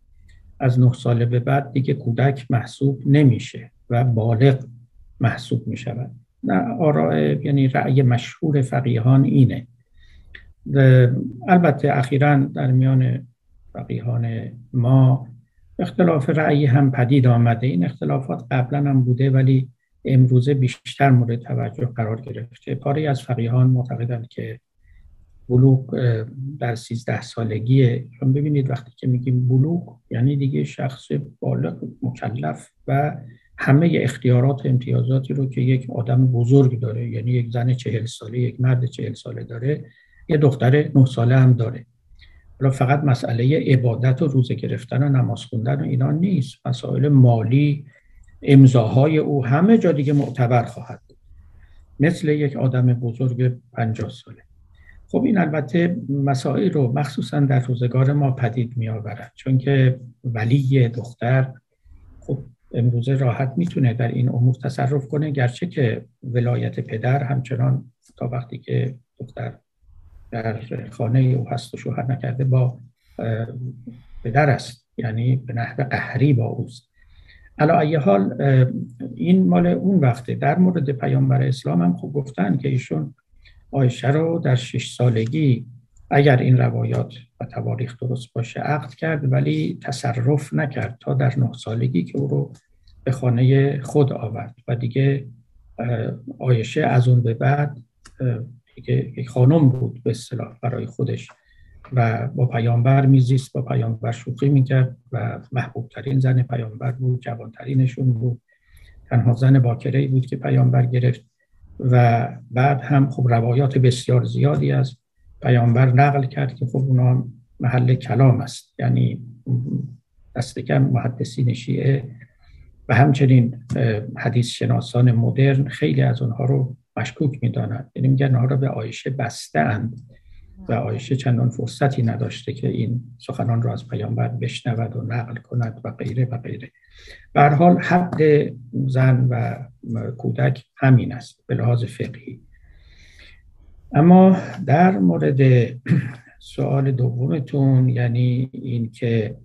از نه ساله به بعد دیگه کودک محسوب نمیشه و بالغ محسوب می شود نه آراء یعنی رأی مشهور فقیهان اینه. البته اخیرا در میان فقیهان ما اختلاف رأی هم پدید آمده. این اختلافات قبلا هم بوده ولی امروزه بیشتر مورد توجه قرار گرفته. پاره از فقیهان معتقدند که بلوغ در سیزده سالگیه. چون ببینید وقتی که میگیم بلوغ یعنی دیگه شخص بالغ مکلف و همه اختیارات و امتیازاتی رو که یک آدم بزرگ داره یعنی یک زن چهل ساله یک مرد چهل ساله داره یه دختر نه ساله هم داره. حالا فقط مسئله عبادت و روزه گرفتن و نماز خوندن و اینا نیست. مسائل مالی امضاهای او همه جا دیگه معتبر خواهد بود. مثل یک آدم بزرگ پنجاه ساله. خب این البته مسائل رو مخصوصا در روزگار ما پدید می آورد چون که ولی دختر خب امروزه راحت می‌تونه در این امور تصرف کنه. گرچه که ولایت پدر همچنان تا وقتی که دختر در خانه او هست و شوهر نکرده با پدر است. یعنی به نحو قهری با اوست. علا ای حال این مال اون وقته در مورد پیامبر اسلام هم خوب گفتن که ایشون آیشه رو در شش سالگی اگر این روایات و تواریخ درست باشه عقد کرد ولی تصرف نکرد تا در نه سالگی که او رو به خانه خود آورد. و دیگه آیشه از اون به بعد دیگه یک خانم بود به اصطلاح برای خودش و با پیامبر میزیست با پیامبر شوخی می‌کرد و محبوب ترین زن پیامبر بود جوانترینشون بود. تنها زن باکره بود که پیامبر گرفت و بعد هم خب روایات بسیار زیادی از پیامبر نقل کرد که خب اونا محل کلام است. یعنی دست کم محدثین شیعه و همچنین حدیث شناسان مدرن خیلی از اونها رو مشکوک می‌دانند یعنی میگن آنها را به آیشه بستند و آیشه چندان فرصتی نداشته که این سخنان را از پیامبر بشنود و نقل کند و غیره و غیره. به حال حد زن و کودک همین است به لحاظ فقهی. اما در مورد [CLEARS THROAT] سوال دومتون یعنی این که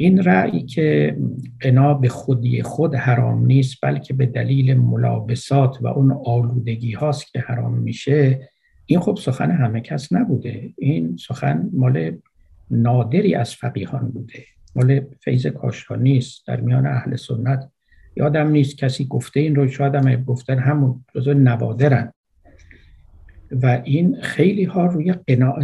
این رأی که قنا به خودی خود حرام نیست بلکه به دلیل ملابسات و اون آلودگی هاست که حرام میشه این خب سخن همه کس نبوده. این سخن مال نادری از فقیهان بوده. مال فیض کاشانی است در میان اهل سنت یادم نیست کسی گفته این رو. شاید هم گفتن همون جزو نوادرن. و این خیلی ها روی قنا...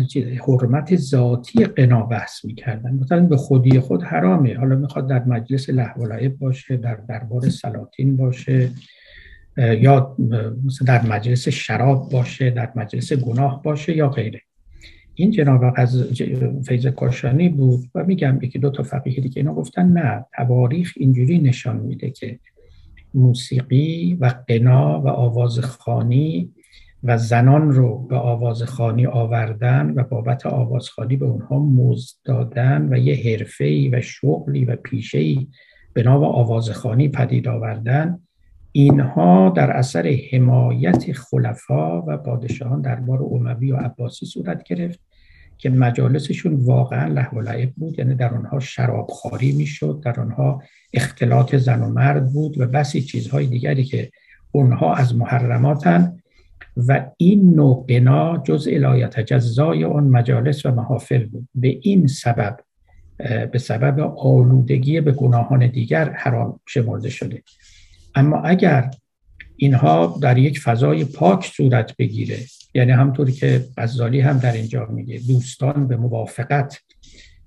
حرمت ذاتی قنا بحث می‌کردن. مثلا به خودی خود حرامه. حالا می‌خواد در مجلس لحو باشه در دربار سلاطین باشه یا مثلا در مجلس شراب باشه در مجلس گناه باشه یا غیره. این جناب از فیض کاشانی بود و میگم یکی دو تا فقیه دیگه اینا گفتن نه. تواریخ اینجوری نشان میده که موسیقی و قنا و آواز خانی و زنان رو به آواز خانی آوردن و بابت آواز خانی به اونها مزد دادن و یه حرفه‌ای و شغلی و پیشه‌ای به نام آواز خانی پدید آوردن. اینها در اثر حمایت خلفا و پادشاهان دربار اموی و عباسی صورت گرفت که مجالسشون واقعا له و لعب بود. یعنی در آنها شرابخواری می‌شد در آنها اختلاط زن و مرد بود و بسی چیزهای دیگری که اونها از محرماتن و این نوع قنا جز الایت جزای اون مجالس و محافل بود. به این سبب به سبب آلودگی به گناهان دیگر حرام شمرده شده. اما اگر اینها در یک فضای پاک صورت بگیره یعنی همطور که غزالی هم در اینجا میگه دوستان به موافقت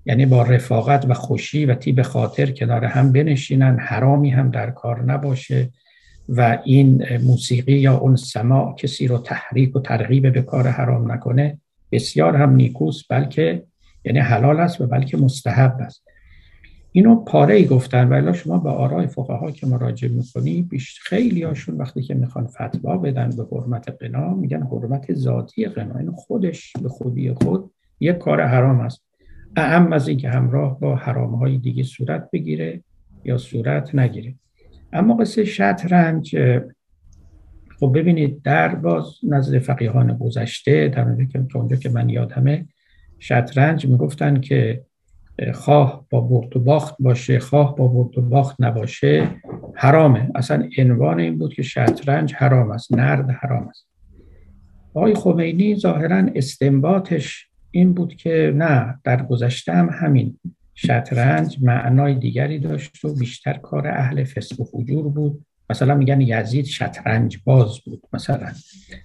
یعنی با رفاقت و خوشی و تیب خاطر کنار هم بنشینن حرامی هم در کار نباشه. و این موسیقی یا اون سماع کسی رو تحریک و ترغیب به کار حرام نکنه بسیار هم نیکوست بلکه یعنی حلال است و بلکه مستحب است. اینو پاره ای گفتن ولی شما به آرای فقها که مراجعه می‌کنی بیش خیلی هاشون وقتی که می‌خوان فتوا بدن به حرمت قنا میگن حرمت ذاتی قنا این خودش به خودی خود یک کار حرام است. اهم از اینکه همراه با حرام های دیگه صورت بگیره یا صورت نگیره. اما قصه شطرنج خب ببینید در باز نزد فقیهان گذشته در اونجا که من یادمه شطرنج می‌گفتن که خواه با برد و باخت باشه خواه با برد و باخت نباشه حرامه. اصلا عنوان این بود که شطرنج حرام است نرد حرام است. آقای خمینی ظاهرا استنباطش این بود که نه در گذشته هم همین شطرنج معنای دیگری داشت و بیشتر کار اهل فسق و فجور بود. مثلا میگن یزید شطرنج باز بود مثلا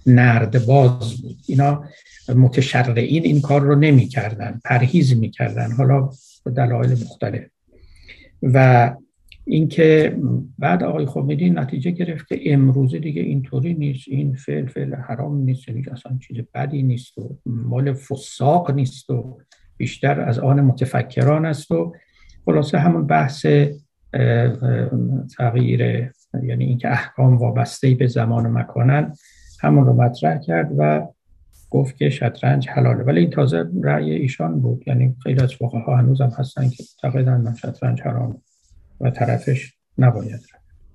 نرد باز بود. اینا متشرعین این کار رو نمی‌کردن پرهیز می‌کردن حالا به دلایل مختلف. و اینکه بعد آقای خمینی نتیجه گرفت که امروزه دیگه اینطوری نیست این فعل فعل حرام نیست یعنی اصلا چیز بدی نیست و مال فساق نیست و بیشتر از آن متفکران است و خلاصه همون بحث تغییر یعنی اینکه احکام وابسته به زمان و مکانن همون رو مطرح کرد و گفت که شطرنج حلاله. ولی این تازه رأی ایشان بود. یعنی خیلی از فقها هنوز هم هستن که من شطرنج حرام و طرفش نباید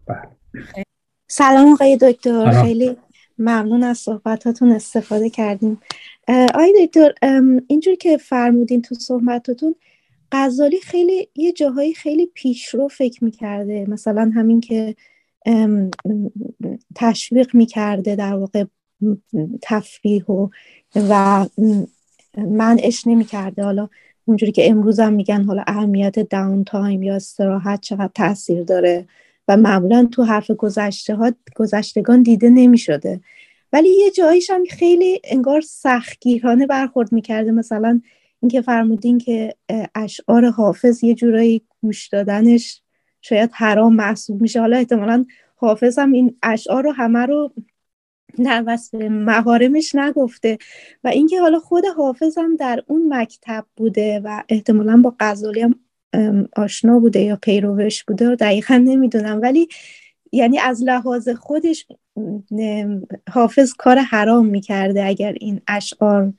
بله. سلام آقای دکتر. خیلی ممنون از صحبتاتون استفاده کردیم. آقای دکتر اینجور که فرمودین تو صحبتاتون غزالی خیلی یه جاهایی خیلی پیشرو فکر می‌کرده. مثلا همین که تشویق می‌کرده در واقع تفریح و و منعش نمی‌کرده. حالا اونجوری که امروز هم میگن حالا اهمیت داون تایم یا استراحت چقدر تاثیر داره. و معمولا تو حرف گذشته ها گذشتگان دیده نمی‌شده. ولی یه جاییش هم خیلی انگار سختگیرانه برخورد می‌کرده. مثلا اینکه فرمودین که اشعار حافظ یه جورایی گوش دادنش شاید حرام محسوب میشه. حالا احتمالا حافظ هم این اشعار رو همه رو در وصف مهارمش نگفته. و اینکه حالا خود حافظ هم در اون مکتب بوده و احتمالا با غزالی هم آشنا بوده یا پیروش بوده دقیقا نمی‌دونم. ولی یعنی از لحاظ خودش حافظ کار حرام می‌کرده اگر این اشعار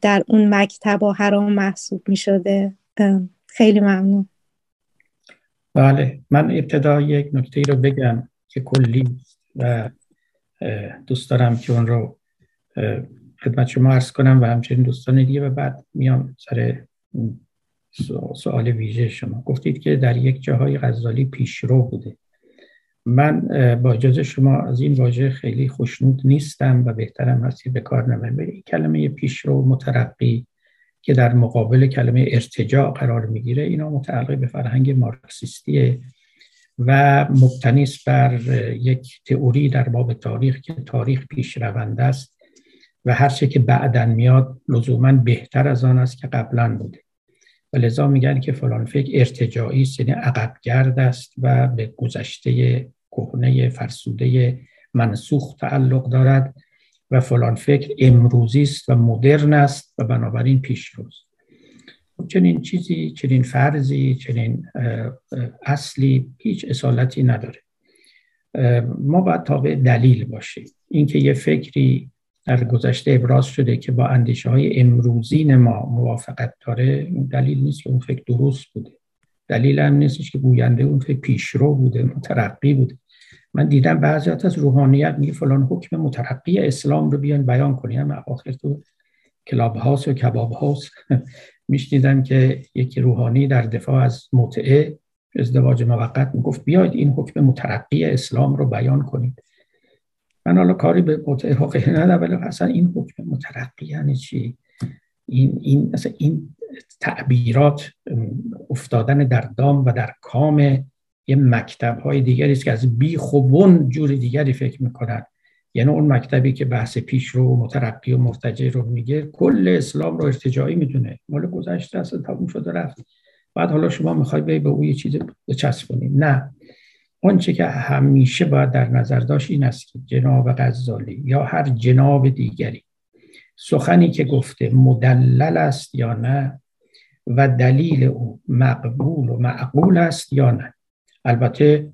در اون مکتب حرام محسوب می‌شده. خیلی ممنون. بله من ابتدا یک نکته رو بگم که کلی و دوست دارم که اون رو خدمت شما عرض کنم و همچنین دوستان دیگه و بعد میام سر سوال ویژه شما. گفتید که در یک جاهای غزالی پیشرو بوده. من با اجازه شما از این واژه خیلی خوشنود نیستم و بهترم هستی به کار نمیم کلمه پیشرو مترقی که در مقابل کلمه ارتجاع قرار می‌گیره اینا متعلق به فرهنگ مارکسیستیه و مبتنی بر یک تئوری در باب تاریخ که تاریخ پیش رونده است و هر چه که بعدا میاد لزوما بهتر از آن است که قبلا بوده. و لذا میگن که فلان فکر ارتجاعی یعنی عقبگرد است و به گذشته کهنه فرسوده منسوخ تعلق دارد و فلان فکر امروزی است و مدرن است و بنابراین پیشروست چنین چیزی چنین فرضی چنین اصلی هیچ اصالتی نداره. ما باید تابع دلیل باشیم. اینکه یه فکری در گذشته ابراز شده که با اندیشه های امروزین ما موافقت داره دلیل نیست که اون فکر درست بوده. دلیل هم نیستش که گوینده اون فکر پیشرو بوده مترقی بوده. من دیدم بعضیات از روحانیت میگه فلان حکم مترقی اسلام رو بیان بیان کنیم آخر تو کلاب و کباب هاست [LAUGHS] میشنیدم که یکی روحانی در دفاع از متعه ازدواج موقت می‌گفت بیاید این حکم مترقی اسلام رو بیان کنید. من حالا کاری به متعه حقیقی ندارم ولی اصلا این حکم مترقی یعنی چی؟ این این مثلا این تعبیرات افتادن در دام و در کام یه مکتب های دیگری است که از بی خوبون جور دیگری فکر می‌کنن. یعنی اون مکتبی که بحث پیش رو مترقی و مرتجع رو میگه کل اسلام رو ارتجاعی می‌دونه. مال گذشته اصلا تموم شده رفت. بعد حالا شما می‌خوای به او یه چیز بچسبونید نه. چه که همیشه باید در نظر داشت این است که جناب غزالی یا هر جناب دیگری سخنی که گفته مدلل است یا نه و دلیل او مقبول و معقول است یا نه. البته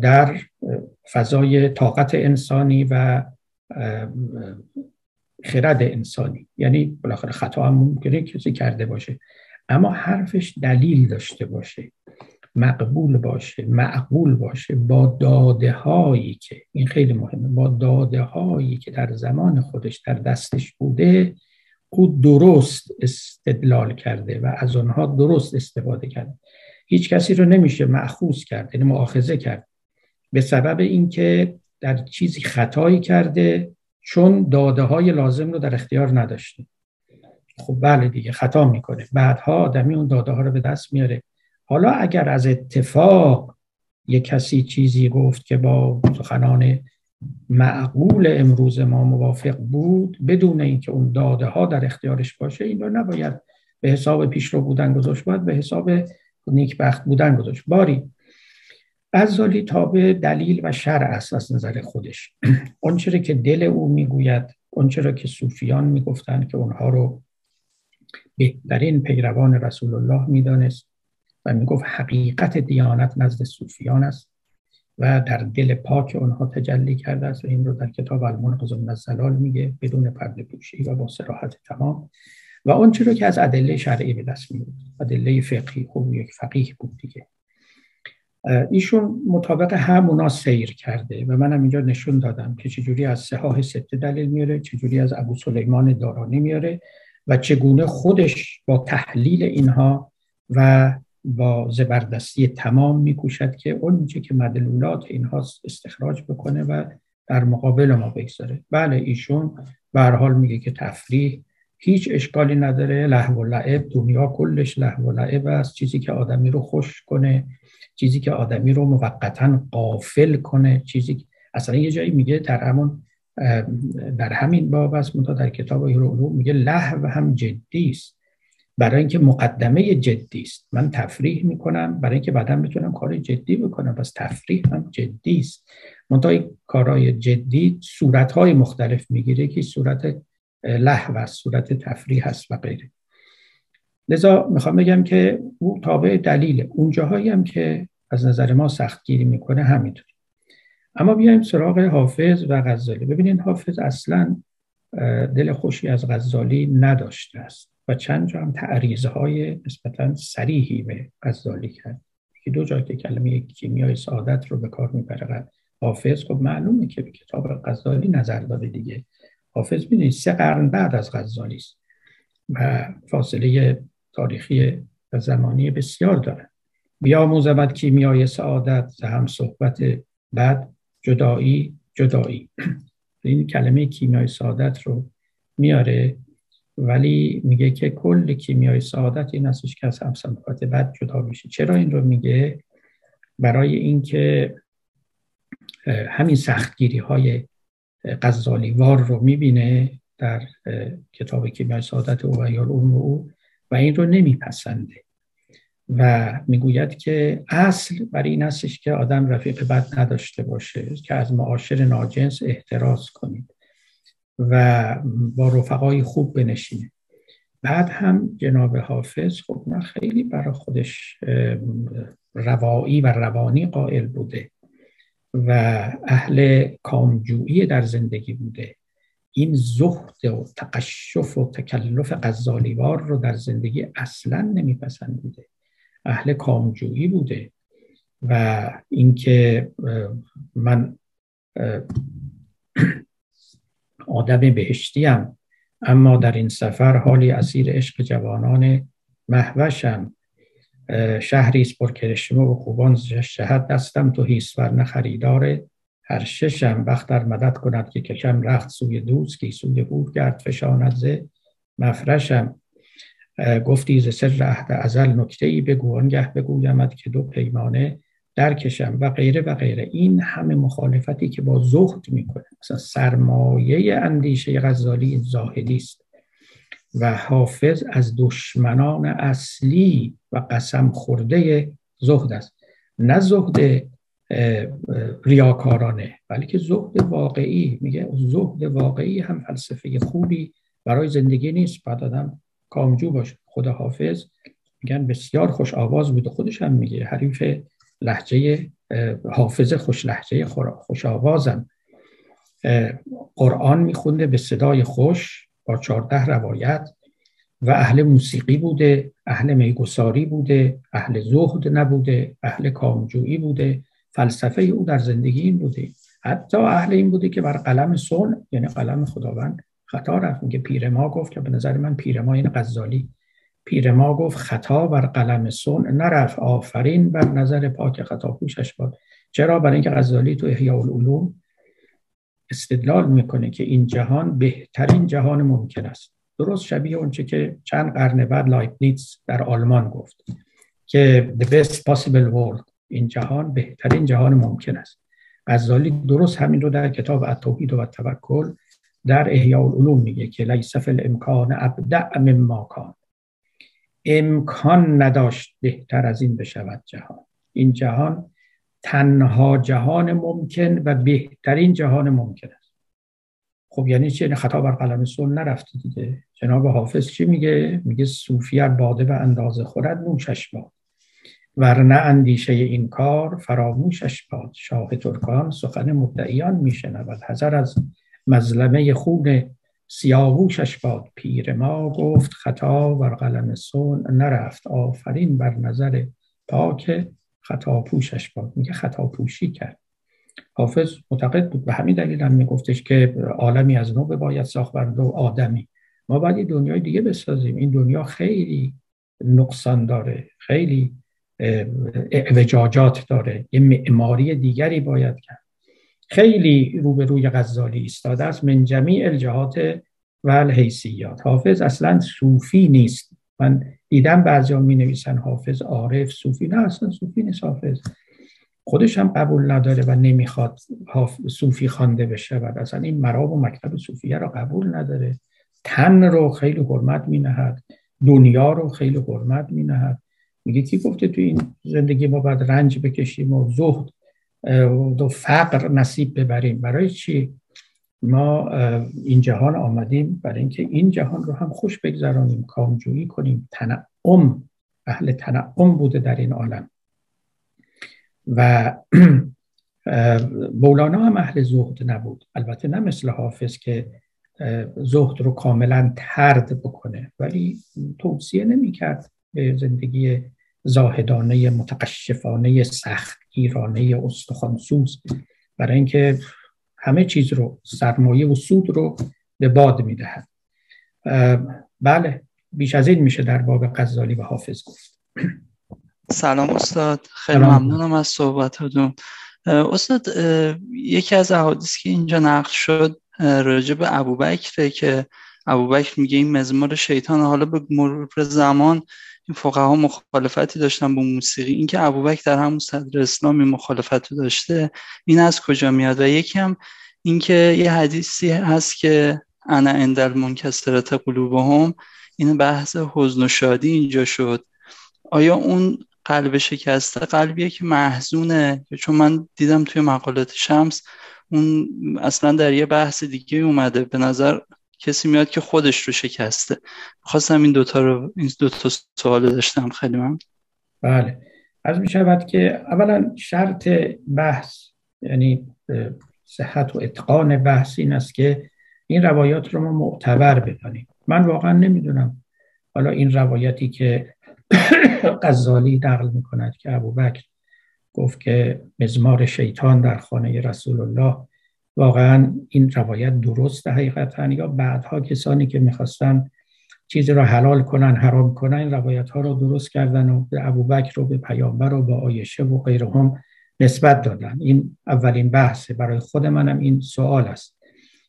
در فضای طاقت انسانی و خرد انسانی. یعنی بالاخره خطا هم ممکنه کسی کرده باشه. اما حرفش دلیل داشته باشه. مقبول باشه معقول باشه با داده هایی که این خیلی مهمه با داده هایی که در زمان خودش در دستش بوده او درست استدلال کرده و از آنها درست استفاده کرده. هیچ کسی رو نمیشه معخوض کرد یعنی مؤاخذه کرد. به سبب اینکه در چیزی خطایی کرده چون داده های لازم رو در اختیار نداشته. خب بله دیگه خطا می‌کنه. بعدها آدمی اون داده ها رو به دست میاره. حالا اگر از اتفاق یک کسی چیزی گفت که با سخنان معقول امروز ما موافق بود بدون اینکه اون داده ها در اختیارش باشه این رو نباید به حساب پیشرو بودن گذاشت باید به حساب نیکبخت بودن گذاشت. باری غزالی تابع دلیل و شرع است از نظر خودش. [CLEARS THROAT] اونچه که دل او می‌گوید اونچه که صوفیان می‌گفتند که اونها رو بهترین پیروان رسول الله می‌دانست. و می‌گفت حقیقت دیانت نزد صوفیان است و در دل پاک اونها تجلی کرده است و این رو در کتاب المنقذ من الزلال میگه بدون پرده پوشی و با صراحت تمام. و اون رو که از ادله شرعی به دست میاد ادله فقهی خوب یک فقیه بود دیگه. ایشون مطابق همونا سیر کرده و منم اینجا نشون دادم که چجوری از سهاه سته دلیل میاره چجوری از ابو سلیمان دارانی میاره و چگونه خودش با تحلیل اینها و با زبردستی تمام میکوشد که اون که مدلولات اینها استخراج بکنه و در مقابل ما بگذاره. بله ایشون به حال میگه که تفریح هیچ اشکالی نداره. لحو و لعب دنیا کلش لحو و لعب است. چیزی که آدمی رو خوش کنه چیزی که آدمی رو موقتا قافل کنه. چیزی اصلا یه جایی میگه در همون در همین باب است. در کتاب رو میگه لحو هم جدی است. برای اینکه مقدمه جدی است. من تفریح می‌کنم. برای اینکه بعدا می‌تونم کار جدی بکنم. پس تفریح هم جدی است. منتها کارهای جدی صورتهای مختلف می‌گیره که صورت لحو است صورت تفریح است و غیره. لذا می‌خوام بگم که او تابع دلیل اون جاهایی هم که از نظر ما سختگیری می‌کنه همینطور. اما بیایم سراغ حافظ و غزالی. ببینید حافظ اصلا دل خوشی از غزالی نداشته است. و چند جا هم تعریض های نسبتا سریحی به غزالی کرد. که دو جا که کلمه کیمیای سعادت رو به کار می‌بره حافظ خب معلومه که به کتاب غزالی نظر داده دیگه. حافظ بینید سه قرن بعد از غزالی است و فاصله تاریخی و زمانی بسیار داره. بیاموزمد کیمیای سعادت هم صحبت بعد جدایی جدایی. [CLEARS THROAT] این کلمه کیمیای سعادت رو میاره ولی میگه که کل کیمیای سعادت این هستش که از هم صحبت بعد جدا میشه چرا این رو میگه؟ برای اینکه همین سختگیری های غزالیوار رو می‌بینه در کتاب کیمیای سعادت او و یار او و این رو نمیپسنده. و می‌گوید که اصل برای این هستش که آدم رفیق بد نداشته باشه که از معاشر ناجنس احتراز کنید. و با رفقای خوب بنشینه. بعد هم جناب حافظ خب نه خیلی برای خودش روایی و روانی قائل بوده و اهل کامجویی در زندگی بوده. این زهد و تقشف و تکلف غزالیوار رو در زندگی اصلا نمیپسندیده. اهل کامجویی بوده و اینکه من [CLEARS THROAT] آدم بهشتی اما در این سفر حالی اسیر عشق جوانان محوشم. شهری است پر کرشمه و خوبان شهد دستم. تو هیس ورنه خریدار هر ششم. وقت در مدد کند که کشم رخت سوی دوست که سوی بود گرد فشاند زه مفرشم. گفتی ز سر عهد ازل نکته ای بگو. آنگه بگویمد که دو پیمانه درکشم و غیره و غیره. این همه مخالفتی که با زهد می‌کنه. مثلا سرمایه اندیشه غزالی زاهدی است. و حافظ از دشمنان اصلی و قسم خورده زهد است. نه زهد ریاکارانه بلکه زهد واقعی. میگه زهد واقعی هم فلسفه خوبی برای زندگی نیست. بعد آدم کامجو باشه. خدا حافظ میگن بسیار خوش آواز بوده خودش هم میگه حریف لحجه حافظ خوش لحجه خوش آوازم. قرآن میخونده به صدای خوش با چارده روایت و اهل موسیقی بوده اهل میگساری بوده اهل زهد نبوده اهل کامجویی بوده فلسفه او در زندگی این بوده. حتی اهل این بوده که بر قلم سون یعنی قلم خداوند خطا رفت. میگه پیر ما گفت که به نظر من پیر ما این غزالی. پیر ما گفت خطا بر قلم سون نرفت. آفرین بر نظر پاک خطا پوشش باد. چرا؟ برای اینکه غزالی تو احیاء العلوم استدلال می‌کنه که این جهان بهترین جهان ممکن است. درست شبیه اونچه که چند قرن بعد لایبنیتس در آلمان گفت که the best possible world این جهان بهترین جهان ممکن است. غزالی درست همین رو در کتاب التوحید و توکل در احیاء العلوم میگه که لیس فی الامکان ابدع مما کان. امکان نداشت بهتر از این بشود جهان. این جهان تنها جهان ممکن و بهترین جهان ممکن است. خب یعنی چی؟ یعنی خطا بر قلم سن نرفته دیگه. جناب حافظ چی میگه؟ میگه صوفی باده و اندازه خورد نوشش باد. ورنه اندیشه این کار فراموشش باد. شاه ترکان سخن مدعیان میشنود. حذر از مظلمه خون سیاووشش باد پیر ما گفت خطا بر قلم سون نرفت. آفرین بر نظر پاک خطا پوشش باد. میگه خطا پوشی کرد. حافظ معتقد بود. به همین دلیل هم میگفتش که عالمی از نو باید ساخت بر دو آدمی. ما باید دنیای دیگه بسازیم. این دنیا خیلی نقصان داره. خیلی اعوجاجات داره. یه معماری دیگری باید کرد. خیلی روبروی غزالی ایستاده است. من جمیع الجهات و الحیثیات. حافظ اصلا صوفی نیست. من دیدم بعضی می نویسن حافظ عارف صوفی. نه اصلا صوفی نیست حافظ. خودش هم قبول نداره و نمی‌خواد صوفی خوانده بشه و اصلا این مراب و مکتب صوفیه را قبول نداره. تن رو خیلی حرمت می نهد دنیا رو خیلی حرمت می نهد میگه کی گفته تو این زندگی ما باید رنج بکشیم و زهد و فقر نصیب ببریم. برای چی؟ ما این جهان آمدیم برای اینکه این جهان رو هم خوش بگذرانیم کامجویی کنیم. تنعم اهل تنعم بوده در این عالم. و [CLEARS THROAT] مولانا هم اهل زهد نبود. البته نه مثل حافظ که زهد رو کاملا ترد بکنه ولی توصیه نمی کرد به زندگی زاهدانه متقشفانه سخت. ایرانه استخوانسوز. برای اینکه همه چیز رو سرمایه و سود رو به باد می‌دهد. بله بیش از این میشه در باب غزالی و حافظ گفت. سلام استاد خیلی ممنونم از صحبتتون استاد یکی از احادیث که اینجا نقل شد راجع به ابوبکره که ابوبکر میگه این مزمار شیطان حالا به مرور زمان این فقها مخالفتی داشتن با موسیقی. اینکه ابوبکر در همون صدر اسلامی مخالفت داشته این از کجا میاد؟ و یکی هم اینکه یه حدیثی هست که انا اندل منکسرت قلوبهم این بحث حزن و شادی اینجا شد. آیا اون قلب شکسته قلبیه که محزونه؟ چون من دیدم توی مقالات شمس اون اصلا در یه بحث دیگه اومده. به نظر کسی میاد که خودش رو شکسته. خواستم این دوتا رو این دوتا سوال داشتم خیلی من. بله. از می شود که اولا شرط بحث یعنی صحت و اتقان بحث این است که این روایات رو ما معتبر بدانیم. من واقعا نمی‌دونم. حالا این روایتی که [COUGHS] غزالی نقل می‌کند که ابوبکر گفت که مزمار شیطان در خانه رسول الله واقعا این روایت درست حقیقتا یا بعدها کسانی که می‌خواستن چیزی را حلال کنن حرام کنن این روایت ها رو درست کردن و به ابوبکر رو به پیامبر و به آیشه و غیرهم نسبت دادن. این اولین بحثه برای خود منم این سوال است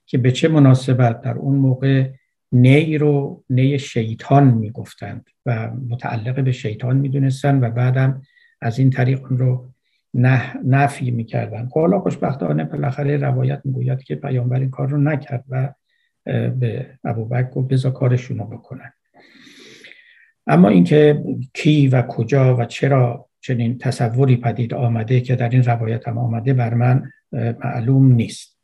که به چه مناسبت در اون موقع نی رو نی شیطان می‌گفتند و متعلق به شیطان می‌دونستن و بعدم از این طریق اون رو نه نفی می‌کردن. خب حالا خوشبختانه بالاخره روایت می‌گوید که پیامبر این کار رو نکرد و به ابوبکر گفت بذار کارشون رو بکنن. اما اینکه کی و کجا و چرا چنین تصوری پدید آمده که در این روایت هم آمده بر من معلوم نیست.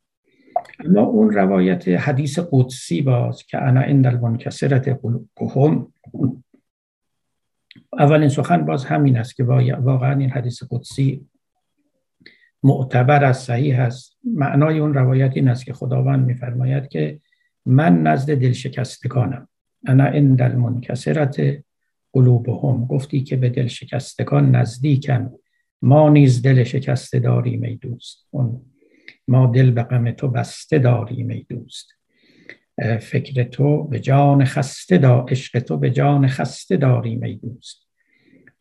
اما اون روایت حدیث قدسی باز که انا اندل المنکسرت قلوبهم اولین سخن باز همین است که واقعا این حدیث قدسی معتبر از صحیح است. معنای اون روایت این است که خداوند میفرماید که من نزد دلشکستگانم. انا عند المنکسرت قلوبهم. گفتی که به دلشکستگان نزدیکم. ما نیز دل شکسته داریم ای دوست. اون ما دل به غم تو بسته داریم ای دوست. فکر تو به جان خسته دا عشق تو به جان خسته داریم ای دوست.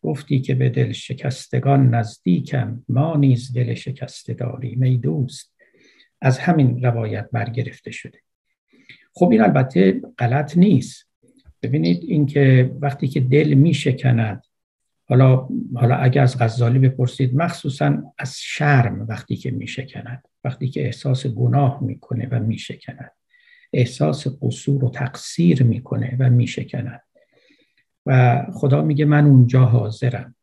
گفتی که به دل شکستگان نزدیکم ما نیز دل شکسته داریم ای دوست. از همین روایت برگرفته شده. خب این البته غلط نیست. ببینید اینکه وقتی که دل می شکند حالا حالا اگر از غزالی بپرسید مخصوصا از شرم وقتی که می شکند وقتی که احساس گناه می‌کنه و می شکند. احساس قصور و تقصیر می‌کنه و می شکند. و خدا میگه من اونجا حاضرم.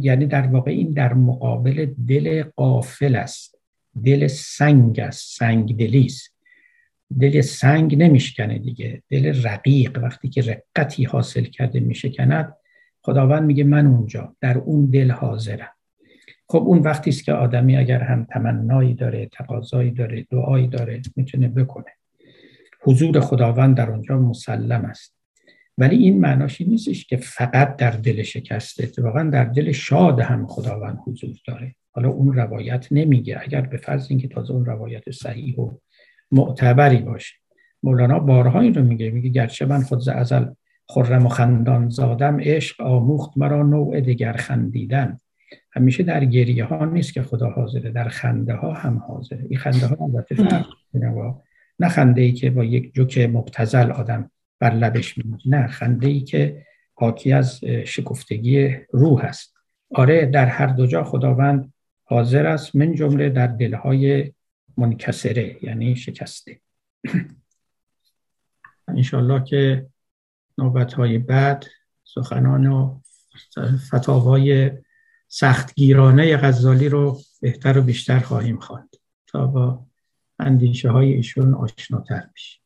یعنی در واقع این در مقابل دل قافل است. دل سنگ است سنگ دلی است. دل سنگ نمیشکنه دیگه. دل رقیق وقتی که رقتی حاصل کرده میشکند خداوند میگه من اونجا در اون دل حاضرم. خب اون وقتی است که آدمی اگر هم تمنایی داره تقاضایی داره دعایی داره می‌تونه بکنه. حضور خداوند در اونجا مسلم است. ولی این معناش نیستش که فقط در دل شکسته اتفاقا در دل شاد هم خداوند حضور داره. حالا اون روایت نمیگه. اگر به فرض اینکه تازه اون روایت صحیح و معتبری باشه. مولانا بارها این رو میگه. میگه گرچه من خود ز ازل خرم و خندان زادم عشق آموخت مرا نوع دگر خندیدن. همیشه در گریه ها نیست که خدا حاضره. در خنده ها هم حاضره. این خنده ها البته فرق نه. خنده ای که با یک جوک مبتزل آدم بر لبش میمونه نه خنده ای که حاکی از شکفتگی روح است. آره در هر دو جا خداوند حاضر است من جمله در دلهای منکسره یعنی شکسته. [CLEARS THROAT] انشالله که نوبت های بعد سخنان و فتاوای سختگیرانه غزالی رو بهتر و بیشتر خواهیم خواند. تا با اندیشه های ایشون آشناتر بشیم.